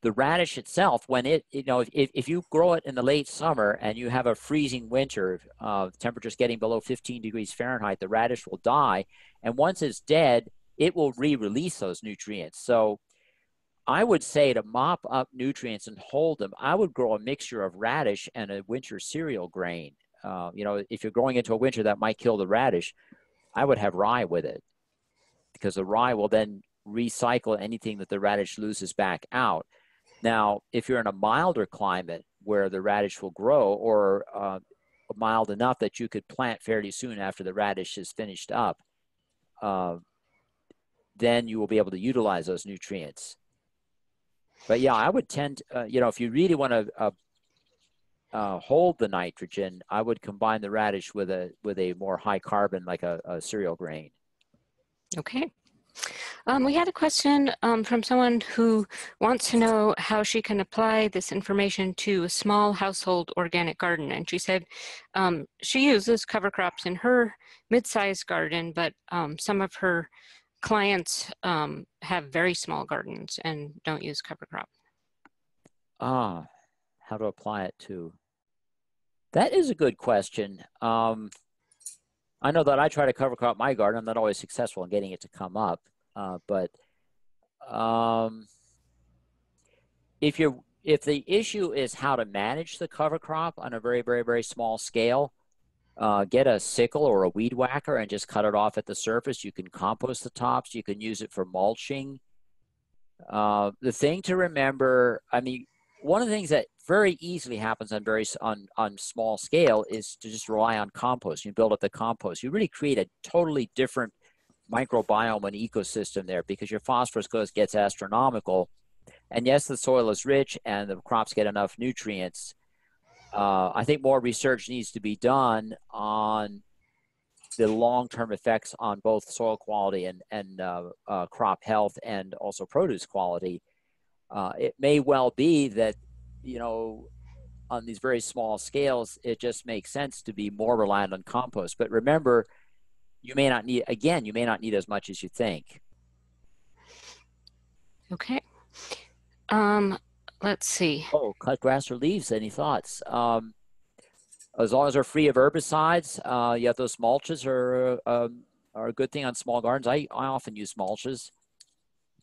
B: the radish itself, when it, you know, if, if you grow it in the late summer and you have a freezing winter, uh, temperatures getting below 15 degrees Fahrenheit, the radish will die. And once it's dead, it will re-release those nutrients. So I would say to mop up nutrients and hold them, I would grow a mixture of radish and a winter cereal grain. Uh, you know, if you're growing into a winter that might kill the radish, I would have rye with it because the rye will then recycle anything that the radish loses back out. Now, if you're in a milder climate where the radish will grow or uh, mild enough that you could plant fairly soon after the radish is finished up, uh, then you will be able to utilize those nutrients. But yeah, I would tend, uh, you know, if you really want to uh, uh, hold the nitrogen, I would combine the radish with a with a more high carbon, like a, a cereal grain.
A: Okay. Um, we had a question um, from someone who wants to know how she can apply this information to a small household organic garden. And she said um, she uses cover crops in her mid-sized garden, but um, some of her clients um, have very small gardens and don't use cover crop.
B: Ah, how to apply it to? That is a good question. I know that I try to cover crop my garden. I'm not always successful in getting it to come up. Uh, but um, if you're if the issue is how to manage the cover crop on a very very very small scale, uh, get a sickle or a weed whacker and just cut it off at the surface. You can compost the tops. You can use it for mulching. Uh, the thing to remember, I mean, one of the things that very easily happens on very on on small scale is to just rely on compost. You build up the compost. You really create a totally different microbiome and ecosystem there because your phosphorus goes gets astronomical. And yes, the soil is rich and the crops get enough nutrients. Uh, I think more research needs to be done on the long-term effects on both soil quality and, and uh, uh, crop health and also produce quality. Uh, it may well be that, you know, on these very small scales, it just makes sense to be more reliant on compost. But remember, you may not need again you may not need as much as you think.
A: Okay. Um let's see.
B: Oh cut grass or leaves any thoughts? Um as long as they're free of herbicides uh yeah those mulches are um, are a good thing on small gardens. I i often use mulches.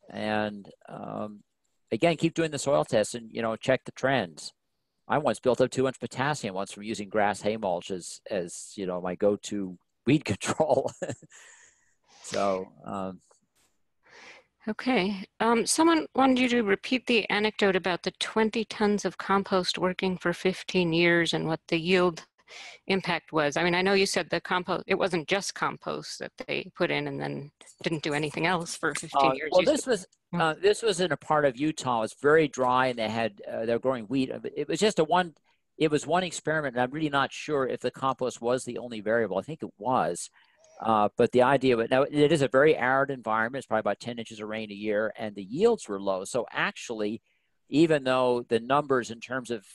B: And um again keep doing the soil tests and you know check the trends i once built up too much potassium once from using grass hay mulch as as you know my go-to weed control. so, um,
A: okay. Um, someone wanted you to repeat the anecdote about the 20 tons of compost working for 15 years and what the yield impact was. I mean, I know you said the compost, it wasn't just compost that they put in and then didn't do anything else for 15 uh, years.
B: Well, this was, uh, this was in a part of Utah. It was very dry and they had, uh, they're growing wheat. It was just a one, it was one experiment, and I'm really not sure if the compost was the only variable. I think it was. Uh, but the idea of it now, it is a very arid environment. It's probably about 10 inches of rain a year, and the yields were low. So actually, even though the numbers in terms of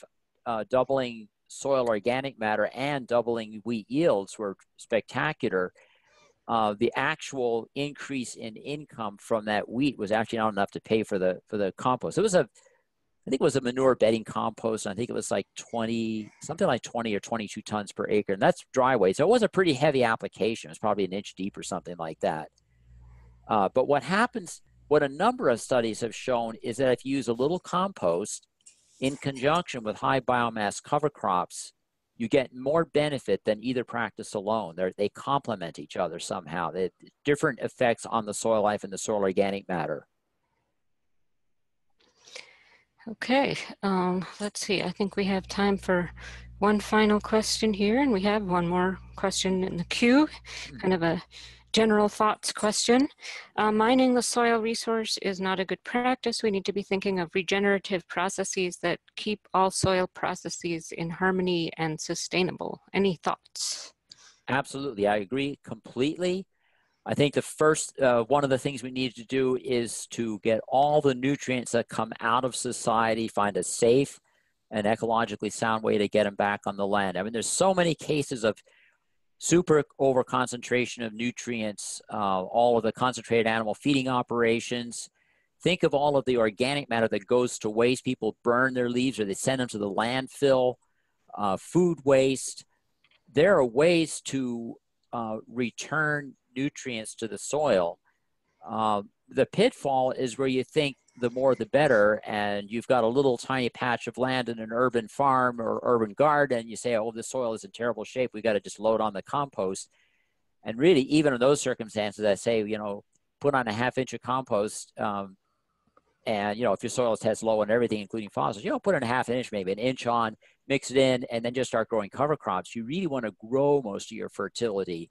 B: uh, doubling soil organic matter and doubling wheat yields were spectacular, uh, the actual increase in income from that wheat was actually not enough to pay for the for the compost. It was a I think it was a manure bedding compost. And I think it was like 20, something like 20 or 22 tons per acre. And that's dry weight. So it was a pretty heavy application. It was probably an inch deep or something like that. Uh, but what happens, what a number of studies have shown is that if you use a little compost in conjunction with high biomass cover crops, you get more benefit than either practice alone. They're, they complement each other somehow. They different effects on the soil life and the soil organic matter.
A: Okay, um, let's see. I think we have time for one final question here, and we have one more question in the queue, hmm. kind of a general thoughts question. Uh, mining the soil resource is not a good practice. We need to be thinking of regenerative processes that keep all soil processes in harmony and sustainable. Any thoughts?
B: Absolutely, I agree completely. I think the first uh, one of the things we need to do is to get all the nutrients that come out of society, find a safe and ecologically sound way to get them back on the land. I mean, there's so many cases of super over concentration of nutrients, uh, all of the concentrated animal feeding operations, Think of all of the organic matter that goes to waste. People burn their leaves or they send them to the landfill, uh, food waste. There are ways to uh, return nutrients to the soil. Uh, the pitfall is where you think the more the better, and you've got a little tiny patch of land in an urban farm or urban garden. You say, "Oh, the soil is in terrible shape. We got to just load on the compost." And really, even in those circumstances, I say, you know, put on a half inch of compost. Um, and you know, if your soil has low and everything, including fossils, you know, put in a half inch, maybe an inch on, mix it in, and then just start growing cover crops. You really want to grow most of your fertility.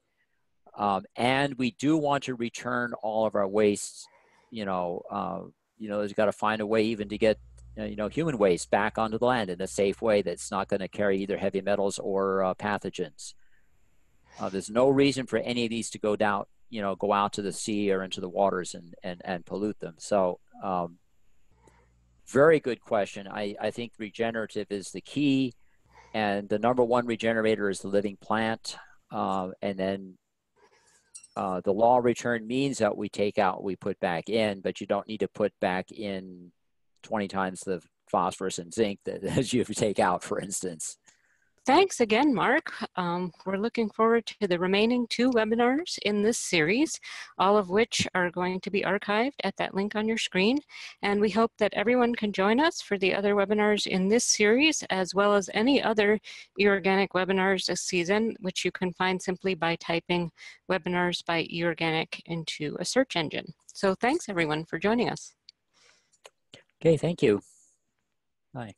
B: Um, and we do want to return all of our wastes. You know, uh, you know, there's got to find a way even to get uh, you know human waste back onto the land in a safe way that's not going to carry either heavy metals or uh, pathogens. Uh, there's no reason for any of these to go down, you know, go out to the sea or into the waters and and, and pollute them. So, um, very good question. I, I think regenerative is the key, and the number one regenerator is the living plant. Uh, and then uh, the law return means that we take out, we put back in, but you don't need to put back in 20 times the phosphorus and zinc that as you take out, for instance.
A: Thanks again, Mark. Um, we're looking forward to the remaining two webinars in this series, all of which are going to be archived at that link on your screen. And we hope that everyone can join us for the other webinars in this series, as well as any other eOrganic webinars this season, which you can find simply by typing webinars by eOrganic into a search engine. So thanks everyone for joining us.
B: Okay, thank you. Bye.